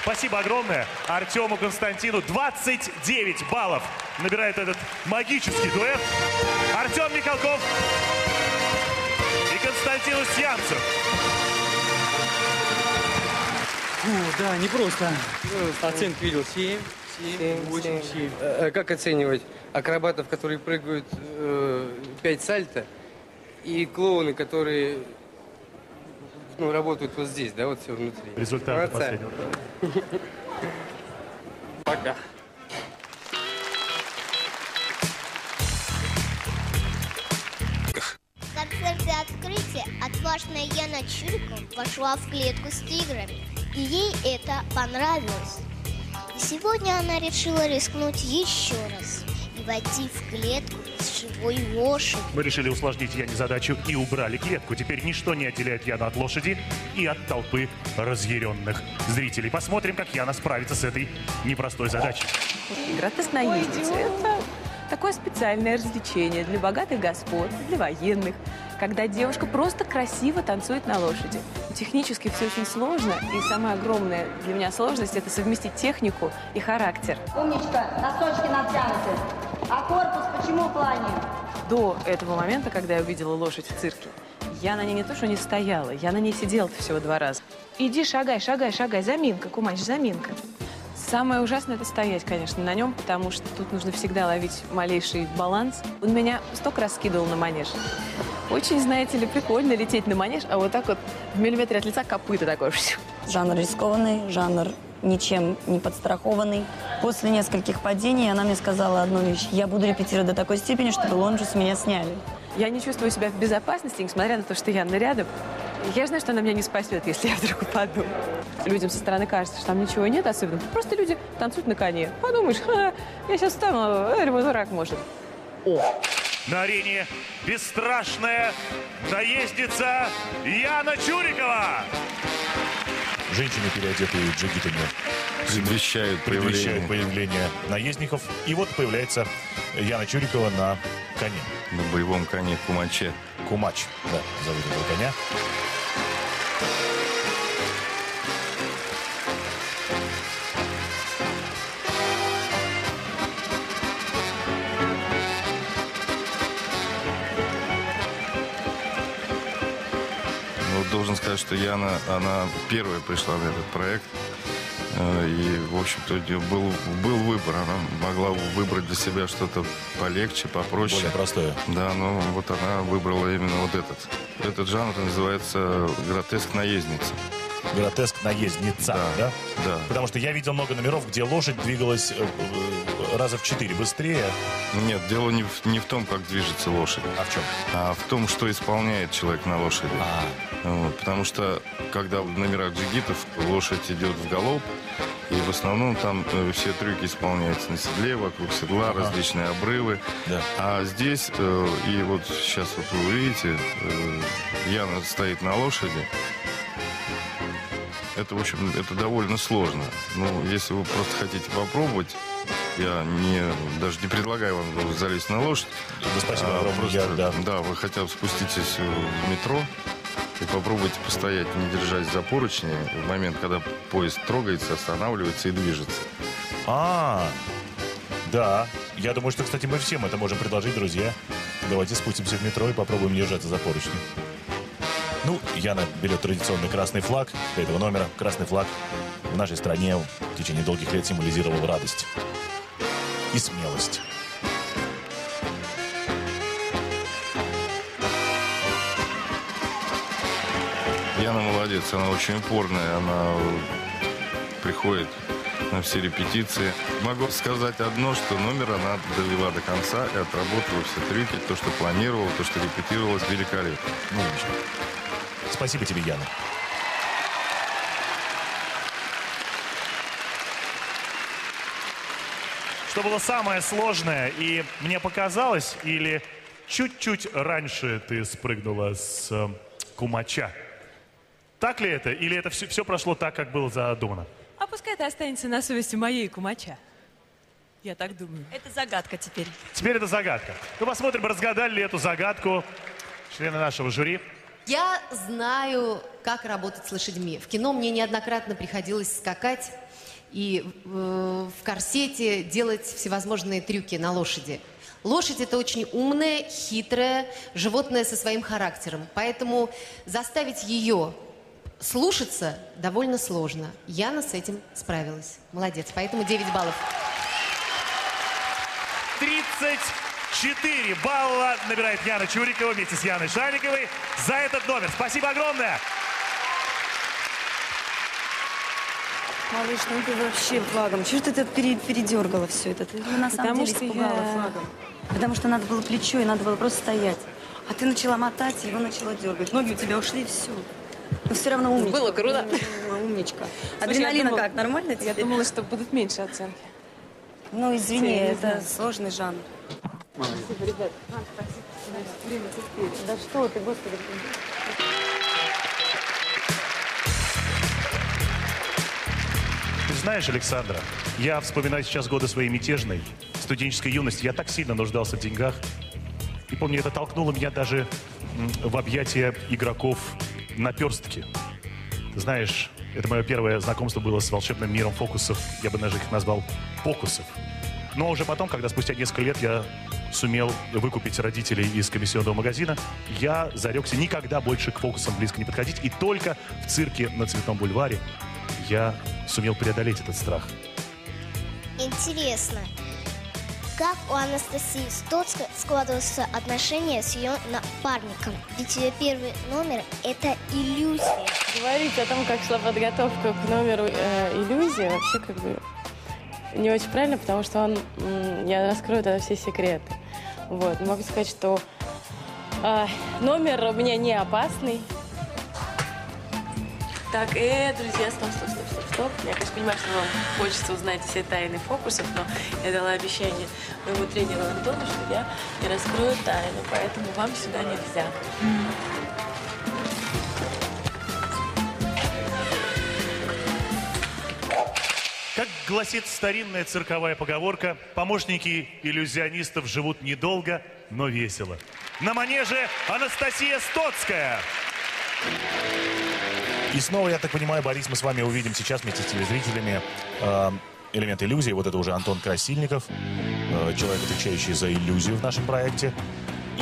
Спасибо огромное Артему Константину. 29 баллов набирает этот магический дуэт. Артем Михалков и Константин Устьянцев. Фу, да, непросто. Оценку видел 7, 7, 8, 7. Э, Как оценивать акробатов, которые прыгают э, 5 сальто, и клоуны, которые ну, работают вот здесь, да, вот все внутри? Результаты Молодца. последнего. Пока. В концерте открытия отважная Яна Чурикова вошла в клетку с тиграми. И ей это понравилось. Сегодня она решила рискнуть еще раз и войти в клетку с живой лошадью. Мы решили усложнить Яне задачу и убрали клетку. Теперь ничто не отделяет Яну от лошади и от толпы разъяренных зрителей. Посмотрим, как Яна справится с этой непростой задачей. Гротеск наездницы – это такое специальное развлечение для богатых господ, для военных, когда девушка просто красиво танцует на лошади. Технически все очень сложно, и самая огромная для меня сложность – это совместить технику и характер. Умничка, носочки натянуты. А корпус почему плане? До этого момента, когда я увидела лошадь в цирке, я на ней не то, что не стояла, я на ней сидела всего два раза. Иди, шагай, шагай, шагай, заминка, кумач, заминка. Самое ужасное – это стоять, конечно, на нем, потому что тут нужно всегда ловить малейший баланс. Он меня столько раз скидывал на манеж. Очень, знаете ли, прикольно лететь на манеж, а вот так вот в миллиметре от лица копыта такое. Жанр рискованный, жанр ничем не подстрахованный. После нескольких падений она мне сказала одну вещь. Я буду репетировать до такой степени, чтобы лонжу с меня сняли. Я не чувствую себя в безопасности, несмотря на то, что Яна рядом. Я знаю, что она меня не спасет, если я вдруг упаду. Людям со стороны кажется, что там ничего нет особенно. Просто люди танцуют на коне. Подумаешь, ха, я сейчас встану, э, любой дурак может. О, На арене бесстрашная наездница Яна Чурикова. Женщины, переодетые джигитами, Предвещают предвещают появление. появление наездников. И вот появляется Яна Чурикова на коне. На боевом коне Кумаче. Кумач, да, зовут этого коня. Должен сказать, что Яна, она первая пришла на этот проект. Э, И, в общем-то, у нее был, был выбор. Она могла выбрать для себя что-то полегче, попроще. Более простое. Да, но вот она выбрала именно вот этот. Этот жанр называется гротеск наездница. Гротеск наездница, да? Да. Потому что я видел много номеров, где лошадь двигалась э, э, раза в четыре быстрее. Нет, дело не в, не в том, как движется лошадь. А в чем? А в том, что исполняет человек на лошади. Вот, потому что, когда в номерах джигитов лошадь идет в галоп, и в основном там э, все трюки исполняются на седле, вокруг седла, Ага. различные обрывы. А здесь, э, и вот сейчас вот вы увидите, э, Яна стоит на лошади. Это, в общем, это довольно сложно. Ну, если вы просто хотите попробовать, я не, даже не предлагаю вам залезть на лошадь. Да, спасибо А, огромное, просто, я- да. да, вы хотя бы спуститесь в метро и попробуйте постоять, не держась за поручни, в момент, когда поезд трогается, останавливается и движется. А, да. Я думаю, что, кстати, мы всем это можем предложить, друзья. Давайте спустимся в метро и попробуем держаться за поручни. Ну, Яна берет традиционный красный флаг для этого номера. Красный флаг в нашей стране в течение долгих лет символизировал радость и смелость. Яна молодец, она очень упорная, она приходит на все репетиции. Могу сказать одно, что номер она довела до конца и отработала все трюки, то, что планировала, то, что репетировалось великолепно. Ну, Спасибо тебе, Яна. Что было самое сложное, и мне показалось, или чуть-чуть раньше ты спрыгнула с э, кумача? Так ли это? Или это все, все прошло так, как было задумано? А пускай это останется на совести моей кумача. Я так думаю. Это загадка теперь. Теперь это загадка. Ну, посмотрим, разгадали ли эту загадку члены нашего жюри. Я знаю, как работать с лошадьми. В кино мне неоднократно приходилось скакать и э, в корсете делать всевозможные трюки на лошади. Лошадь это очень умное, хитрое животное со своим характером. Поэтому заставить ее слушаться довольно сложно. Яна с этим справилась. Молодец. Поэтому 9 баллов. 34 балла набирает Яна Чурикова вместе с Яной Шаниковой за этот номер. Спасибо огромное! Малыш, ну ты вообще флагом. Чего ж ты это пере- передергала все это? Ты на самом Потому деле что испугала я- флагом. Потому что надо было плечо, и надо было просто стоять. А ты начала мотать, и его начала дергать. Ноги у тебя ушли, и все. Но все равно умничка. Было круто. М, Умничка. Слушай, Адреналина думала- как, нормально тебе? Я думала, что будут меньше оценки. Ну, извини, это знаю. сложный жанр. Спасибо, ребят. Время терпеть. Да что ты, господи. Знаешь, Александра, я вспоминаю сейчас годы своей мятежной студенческой юности. Я так сильно нуждался в деньгах. И помню, это толкнуло меня даже в объятия игроков наперстки. Ты знаешь, это мое первое знакомство было с волшебным миром фокусов. Я бы даже их назвал фокусов. Но уже потом, когда спустя несколько лет я сумел выкупить родителей из комиссионного магазина, я зарекся никогда больше к фокусам близко не подходить. И только в цирке на Цветном бульваре я сумел преодолеть этот страх. Интересно, как у Анастасии Стоцкой складываются отношения с ее напарником? Ведь ее первый номер – это иллюзия. Говорить о том, как шла подготовка к номеру э, иллюзия, вообще как бы не очень правильно, потому что он, я раскрою тогда все секреты. Вот, могу сказать, что а, номер у меня не опасный. Так, э, друзья, стоп, стоп, стоп, стоп, стоп. Я, конечно, понимаю, что вам хочется узнать все тайны фокусов, но я дала обещание моему тренеру Антону, что я не раскрою тайну, поэтому вам сюда нельзя. Гласит старинная цирковая поговорка, помощники иллюзионистов живут недолго, но весело. На манеже Анастасия Стоцкая. И снова, я так понимаю, Борис, мы с вами увидим сейчас вместе с телезрителями э, элемент иллюзии. Вот это уже Антон Красильников, э, человек, отвечающий за иллюзию в нашем проекте.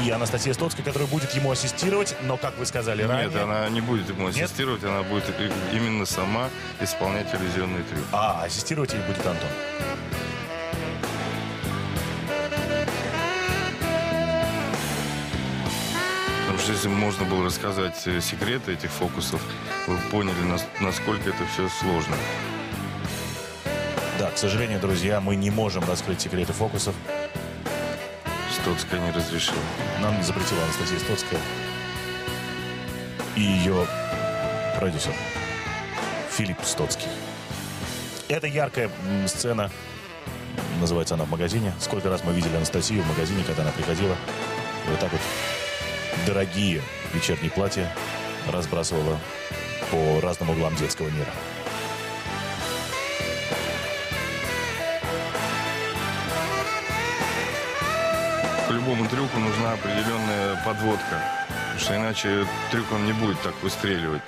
И Анастасия Стоцкая, которая будет ему ассистировать, но, как вы сказали Нет, ранее... она не будет ему ассистировать, она будет именно сама исполнять иллюзионный трюк. А, ассистировать ей будет Антон. Потому что если бы можно было рассказать э, секреты этих фокусов, вы поняли, нас- насколько это все сложно. Да, к сожалению, друзья, мы не можем раскрыть секреты фокусов. Стоцкая не разрешила. Нам запретила Анастасия Стоцкая. И ее продюсер Филипп Стоцкий. Это яркая сцена, называется она в магазине. Сколько раз мы видели Анастасию в магазине, когда она приходила. И вот так вот дорогие вечерние платья разбрасывала по разным углам детского мира. Любому трюку нужна определенная подводка. Потому что иначе трюк он не будет так выстреливать.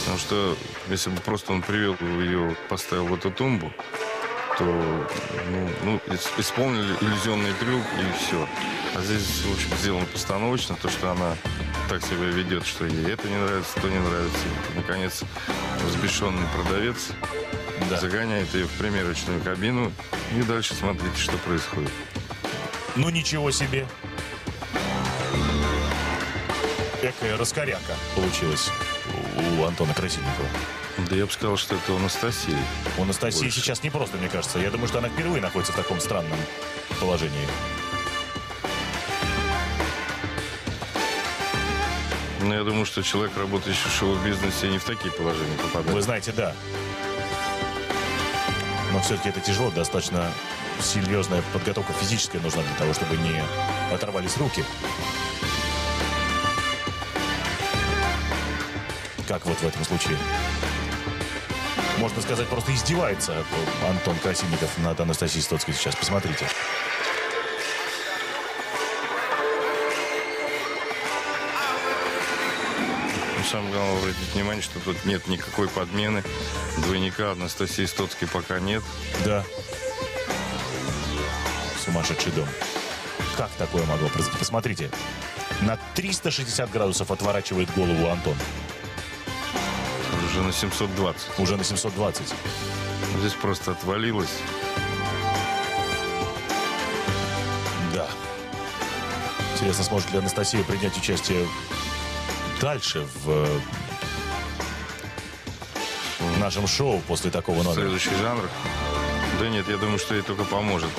Потому что если бы просто он привел ее, поставил в эту тумбу, то ну, ну, ис- исполнили иллюзионный трюк и все. А здесь, в общем, сделано постановочно, то, что она так себя ведет, что ей это не нравится, то не нравится. И, наконец, взбешенный продавец загоняет ее в примерочную кабину. И дальше смотрите, что происходит. Ну ничего себе. Экая раскоряка получилась у Антона Красильникова? Да я бы сказал, что это у Анастасии. У Анастасии Больше. сейчас не просто, мне кажется. Я думаю, что она впервые находится в таком странном положении. Ну, я думаю, что человек, работающий в шоу-бизнесе, не в такие положения попадает. Вы знаете, да. Но все-таки это тяжело, достаточно серьезная подготовка физическая нужна для того, чтобы не оторвались руки. Как вот в этом случае? Можно сказать, просто издевается Антон Красильников над Анастасией Стоцкой сейчас. Посмотрите. Ну, самое главное обратить внимание, что тут нет никакой подмены. Двойника Анастасии Стоцкой пока нет. Да. Сумасшедший дом. Как такое могло произойти? Посмотрите. На 360 градусов отворачивает голову Антон. Уже на 720. Уже на 720. Здесь просто отвалилось. Да. Интересно, сможет ли Анастасия принять участие дальше в э, нашем шоу после такого номера? Следующий жанр. Да нет, я думаю, что ей только поможет.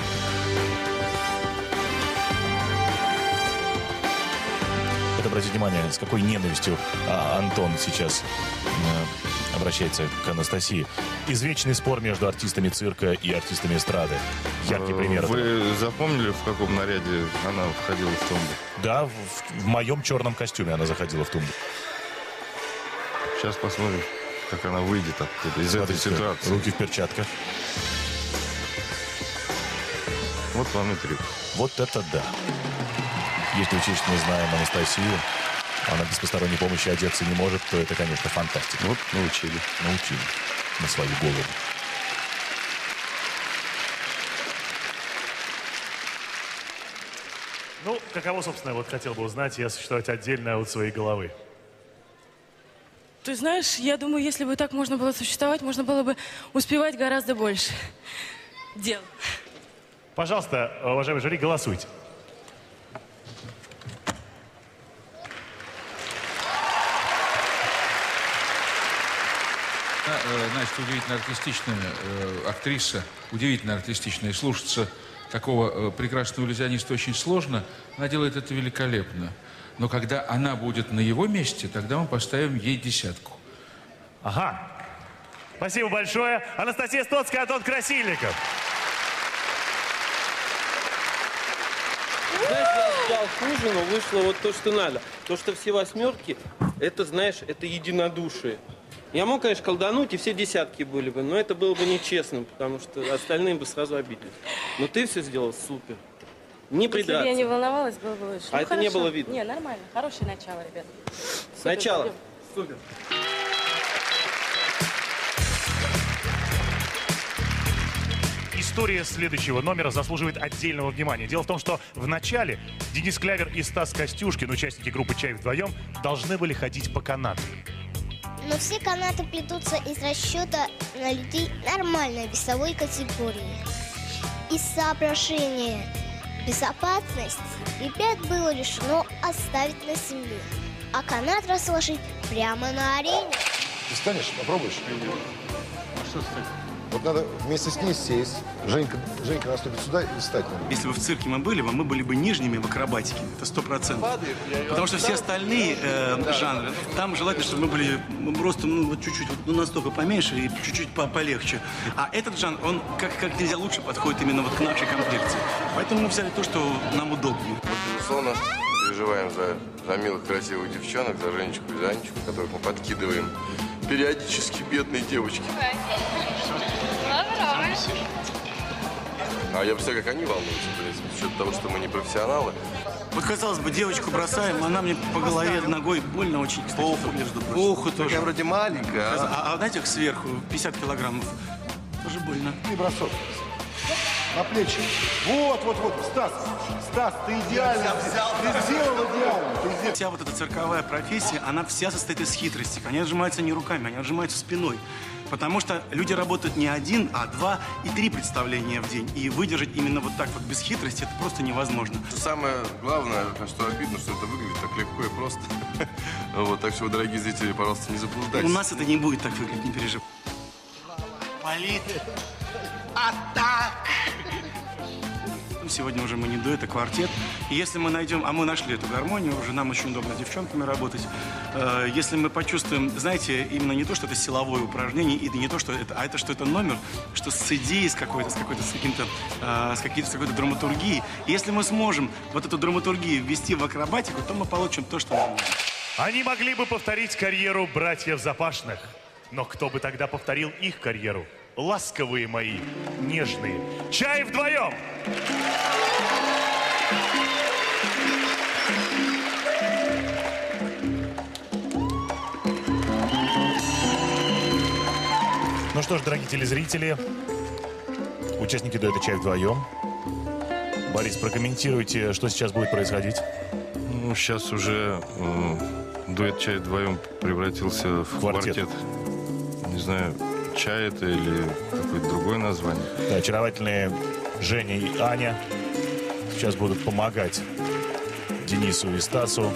Обратите внимание, с какой ненавистью а, Антон сейчас э, обращается к Анастасии. Извечный спор между артистами цирка и артистами эстрады. Яркий пример. этого. Вы запомнили, в каком наряде она входила в тумбу? Да, в, в моем черном костюме она заходила в тумбу. Сейчас посмотрим, как она выйдет оттуда, из этой Смотрите, ситуации. Руки в перчатках. Вот вам и трюк. Вот это да. Если учесть, что мы знаем Анастасию, она без посторонней помощи одеться не может, то это, конечно, фантастика. Вот научили. Научили. На свою голову. Ну, каково, собственно, вот хотел бы узнать, я существовать отдельно от своей головы. Ты знаешь, я думаю, если бы так можно было существовать, можно было бы успевать гораздо больше дел. Пожалуйста, уважаемый жюри, голосуйте. Да, э, Настя удивительно артистичная э, актриса, удивительно артистичная. И слушаться такого э, прекрасного иллюзиониста очень сложно. Она делает это великолепно. Но когда она будет на его месте, тогда мы поставим ей десятку. Ага. Спасибо большое. Анастасия Стоцкая, Антон Красильников. Знаешь, я ждал хуже, но вышло вот то, что надо. То, что все восьмерки, это, знаешь, это единодушие. Я мог, конечно, колдануть, и все десятки были бы, но это было бы нечестно, потому что остальные бы сразу обиделись. Но ты все сделал супер. Не Если бы придраться. я не волновалась, было бы лучше. А Ну, это не хорошо. было видно. Не, нормально. Хорошее начало, ребят. Супер, Сначала. пойдем. Супер. История следующего номера заслуживает отдельного внимания. Дело в том, что в начале Денис Клявер и Стас Костюшкин, участники группы «Чай вдвоем», должны были ходить по канату. Но все канаты плетутся из расчета на людей нормальной весовой категории. Из соображения безопасности ребят было решено оставить на земле, а канат разложить прямо на арене. Ты встанешь, попробуешь? А что встать? Вот надо вместе с ней сесть. Женька, Женька наступит сюда и встать надо. Если бы в цирке мы были, бы, мы были бы нижними в акробатике. Это сто процентов. Потому что все остальные э, жанры, там желательно, чтобы мы были ну, просто ну, вот чуть-чуть, вот, ну, настолько поменьше и чуть-чуть по- полегче. А этот жанр, он как, как нельзя лучше подходит именно вот к нашей комплекции. Поэтому мы взяли то, что нам удобнее. Безусловно, переживаем за, за милых, красивых девчонок, за Женечку и Занечку, которых мы подкидываем. Периодически бедные девочки. А я представляю, как они волнуются, есть, с учетом того, что мы не профессионалы. Вот, казалось бы, девочку бросаем, она мне по голове ногой больно очень, кстати, по уху, между прочим. По уху тоже. Такая вроде маленькая, а- А, а знаете, как сверху, 50 килограммов, тоже больно. И бросок. На плечи. Вот, вот, вот. Стас, Стас, ты идеально. Ты сделал идеально. Ты сделал. Вся вот эта цирковая профессия, она вся состоит из хитрости. Они отжимаются не руками, они отжимаются спиной. Потому что люди работают не один, а два и три представления в день. И выдержать именно вот так вот без хитрости, это просто невозможно. Самое главное, что обидно, что это выглядит так легко и просто. Вот, так что, вы, дорогие зрители, пожалуйста, не заблуждайтесь. У нас это не будет так выглядеть, не переживай. Болит. А так. Сегодня уже мы не дуэт, а квартет. И если мы найдем, а мы нашли эту гармонию, уже нам очень удобно с девчонками работать. Э, Если мы почувствуем, знаете, именно не то, что это силовое упражнение, и не то, что это, а это, что это номер, что с идеей, с какой-то, с какой-то, с каким-то, э, с какой-то, с какой-то драматургией. Если мы сможем вот эту драматургию ввести в акробатику, то мы получим то, что нам нужно. Они могли бы повторить карьеру братьев Запашных. Но кто бы тогда повторил их карьеру? Ласковые мои, нежные. Чай вдвоем! Ну что ж, дорогие телезрители, участники дуэта «Чай вдвоем». Борис, прокомментируйте, что сейчас будет происходить. Ну, сейчас уже э, дуэт «Чай вдвоем» превратился в Квартет. квартет. Не знаю, «Чай» это или какое-то другое название. Да, очаровательные Женя и Аня сейчас будут помогать Денису и Стасу.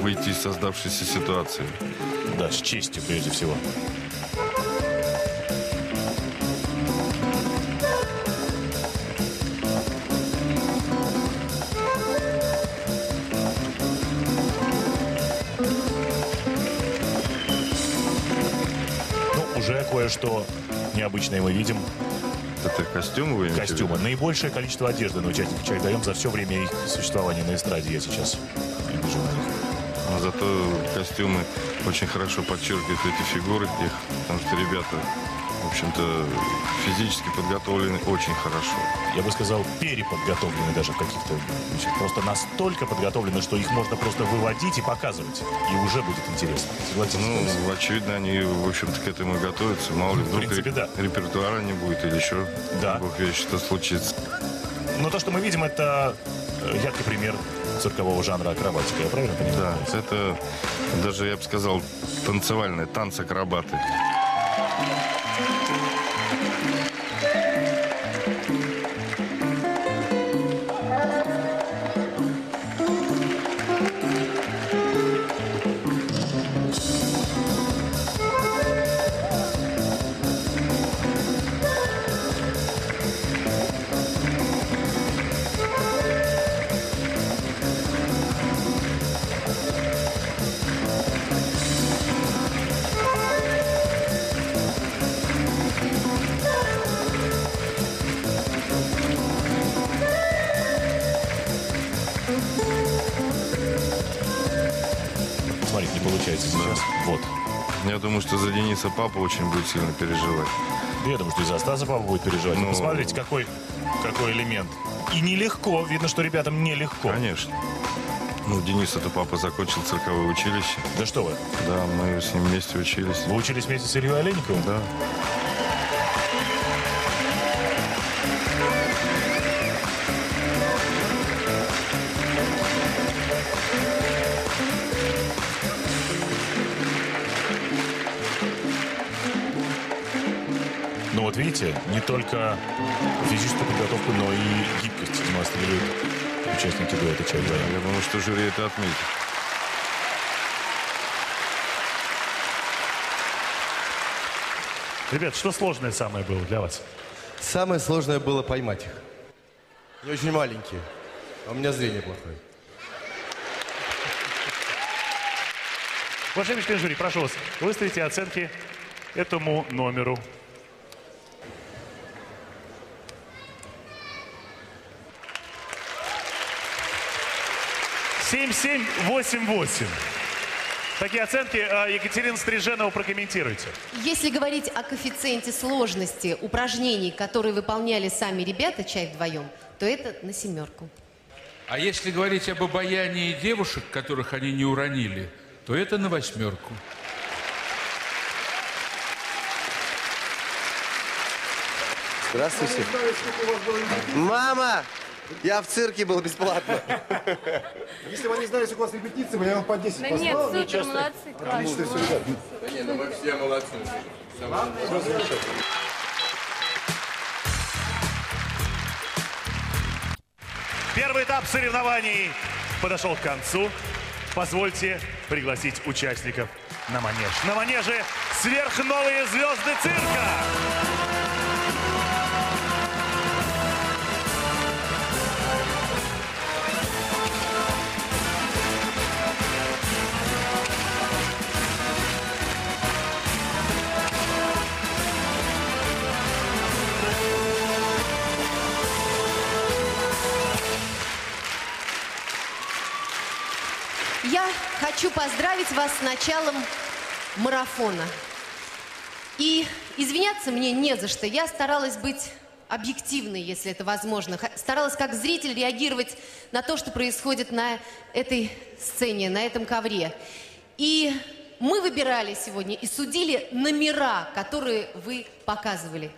Выйти из создавшейся ситуации. Да, с честью прежде всего. Кое-что необычное мы видим. Это костюмы вы? Костюмы. Наибольшее количество одежды на участников «Чай даем» за все время их существования на эстраде. Я сейчас вижу на них. Но зато костюмы очень хорошо подчеркивают эти фигуры их, потому что ребята, в общем-то, физически подготовлены очень хорошо. Я бы сказал, переподготовлены даже в каких-то вещах. Просто настолько подготовлены, что их можно просто выводить и показывать. И уже будет интересно. Согласитесь? Ну, очевидно, они, в общем-то, к этому и готовятся. Мало ли, В вдруг принципе, да. репертуара не будет или еще Да. бог весть, что случится. Но то, что мы видим, это э, яркий пример циркового жанра акробатика. Я правильно понимаю? Да, это даже, я бы сказал, танцевальные, танц-акробаты. Смотрите, Thank you. Получается сейчас. Вот. Я думаю, что за Дениса папа очень будет сильно переживать. Я думаю, что и за Стаса папа будет переживать. Ну, Посмотрите, какой, какой элемент. И нелегко. Видно, что ребятам нелегко. Конечно. Ну, Денис, это папа закончил цирковое училище. Да что вы? Да, мы с ним вместе учились. Вы учились вместе с Ильей Олейниковым? Да. Не только физическую подготовку, но и гибкость демонстрируют участники дуэта «Чай вдвоем». Я думаю, что жюри это отметит. Ребят, что сложное самое было для вас? Самое сложное было поймать их. Они очень маленькие, а у меня зрение плохое. Уважаемый член жюри, прошу вас, выставите оценки этому номеру. Семь, семь, восемь, восемь. Такие оценки э, Екатерина Стриженова прокомментируйте. Если говорить о коэффициенте сложности упражнений, которые выполняли сами ребята, чай вдвоем, то это на семерку. А если говорить об обаянии девушек, которых они не уронили, то это на восьмерку. Здравствуйте. Мама! Я в цирке был бесплатно. Если вы не знали, сколько у вас репетиции, я вам по 10 Да поставил. нет, супер, молодцы, классно. Отлично, все, ребят. Да не, ну мы. Все молодцы. Все замечательно. Первый этап соревнований подошел к концу. Позвольте пригласить участников на манеж. На манеже сверхновые звезды цирка. Хочу поздравить вас с началом марафона. И извиняться мне не за что. Я старалась быть объективной, если это возможно. Старалась как зритель реагировать на то, что происходит на этой сцене, на этом ковре. И мы выбирали сегодня и судили номера, которые вы показывали.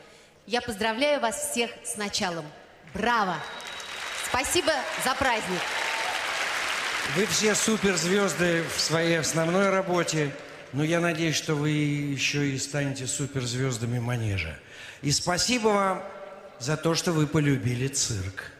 Я поздравляю вас всех с началом. Браво! Спасибо за праздник. Вы все суперзвезды в своей основной работе, но я надеюсь, что вы еще и станете суперзвездами манежа. И спасибо вам за то, что вы полюбили цирк.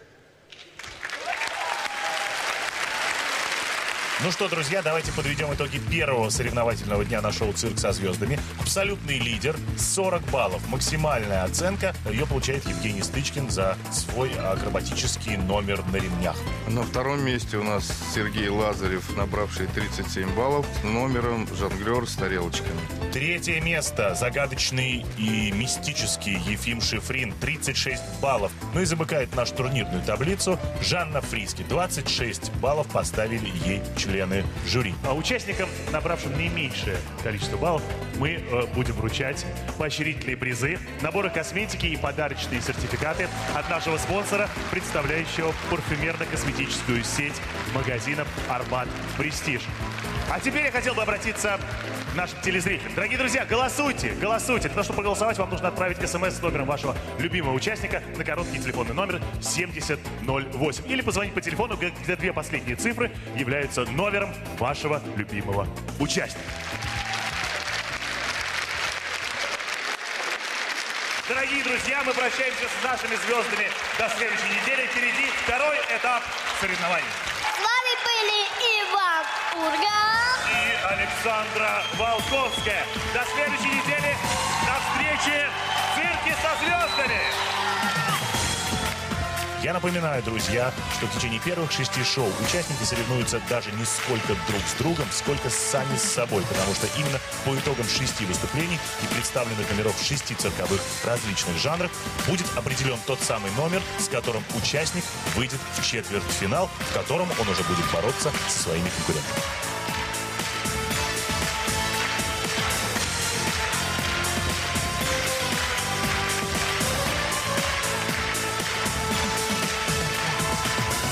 Ну что, друзья, давайте подведем итоги первого соревновательного дня на шоу «Цирк со звездами». Абсолютный лидер, 40 баллов. Максимальная оценка. Ее получает Евгений Стычкин за свой акробатический номер на ремнях. На втором месте у нас Сергей Лазарев, набравший 37 баллов, с номером «Жонглер с тарелочками». Третье место. Загадочный и мистический Ефим Шифрин. 36 баллов. Ну и замыкает нашу турнирную таблицу Жанна Фриски. 26 баллов поставили ей члены жюри. А участникам, набравшим наименьшее количество баллов, мы э, будем вручать поощрительные призы, наборы косметики и подарочные сертификаты от нашего спонсора, представляющего парфюмерно-косметическую сеть магазинов «Арман Престиж». А теперь я хотел бы обратиться к нашим телезрителям. Дорогие друзья, голосуйте, голосуйте. Для того, чтобы проголосовать, вам нужно отправить смс с номером вашего любимого участника на короткий телефонный номер 7008. Или позвонить по телефону, где две последние цифры являются номером вашего любимого участника. Дорогие друзья, мы прощаемся с нашими звездами до следующей недели. Впереди второй этап соревнований. Вами были Иван Урган. и Александра Волковская. До следующей недели. До встречи в цирке со звездами. Я напоминаю, друзья, что в течение первых шести шоу участники соревнуются даже не сколько друг с другом, сколько сами с собой, потому что именно по итогам шести выступлений и представленных номеров шести цирковых различных жанров будет определен тот самый номер, с которым участник выйдет в четвертьфинал, в котором он уже будет бороться со своими конкурентами.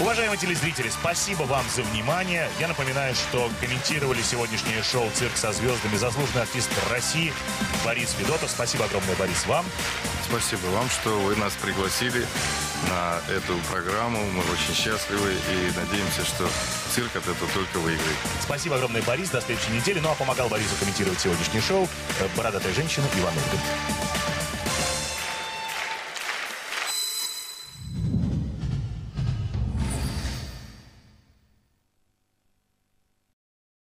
Уважаемые телезрители, спасибо вам за внимание. Я напоминаю, что комментировали сегодняшнее шоу «Цирк со звездами» заслуженный артист России Борис Федотов. Спасибо огромное, Борис, вам. Спасибо вам, что вы нас пригласили на эту программу. Мы очень счастливы и надеемся, что цирк от этого только выиграет. Спасибо огромное, Борис. До следующей недели. Ну а помогал Борису комментировать сегодняшнее шоу «Бородатая женщина» Иван Ургант.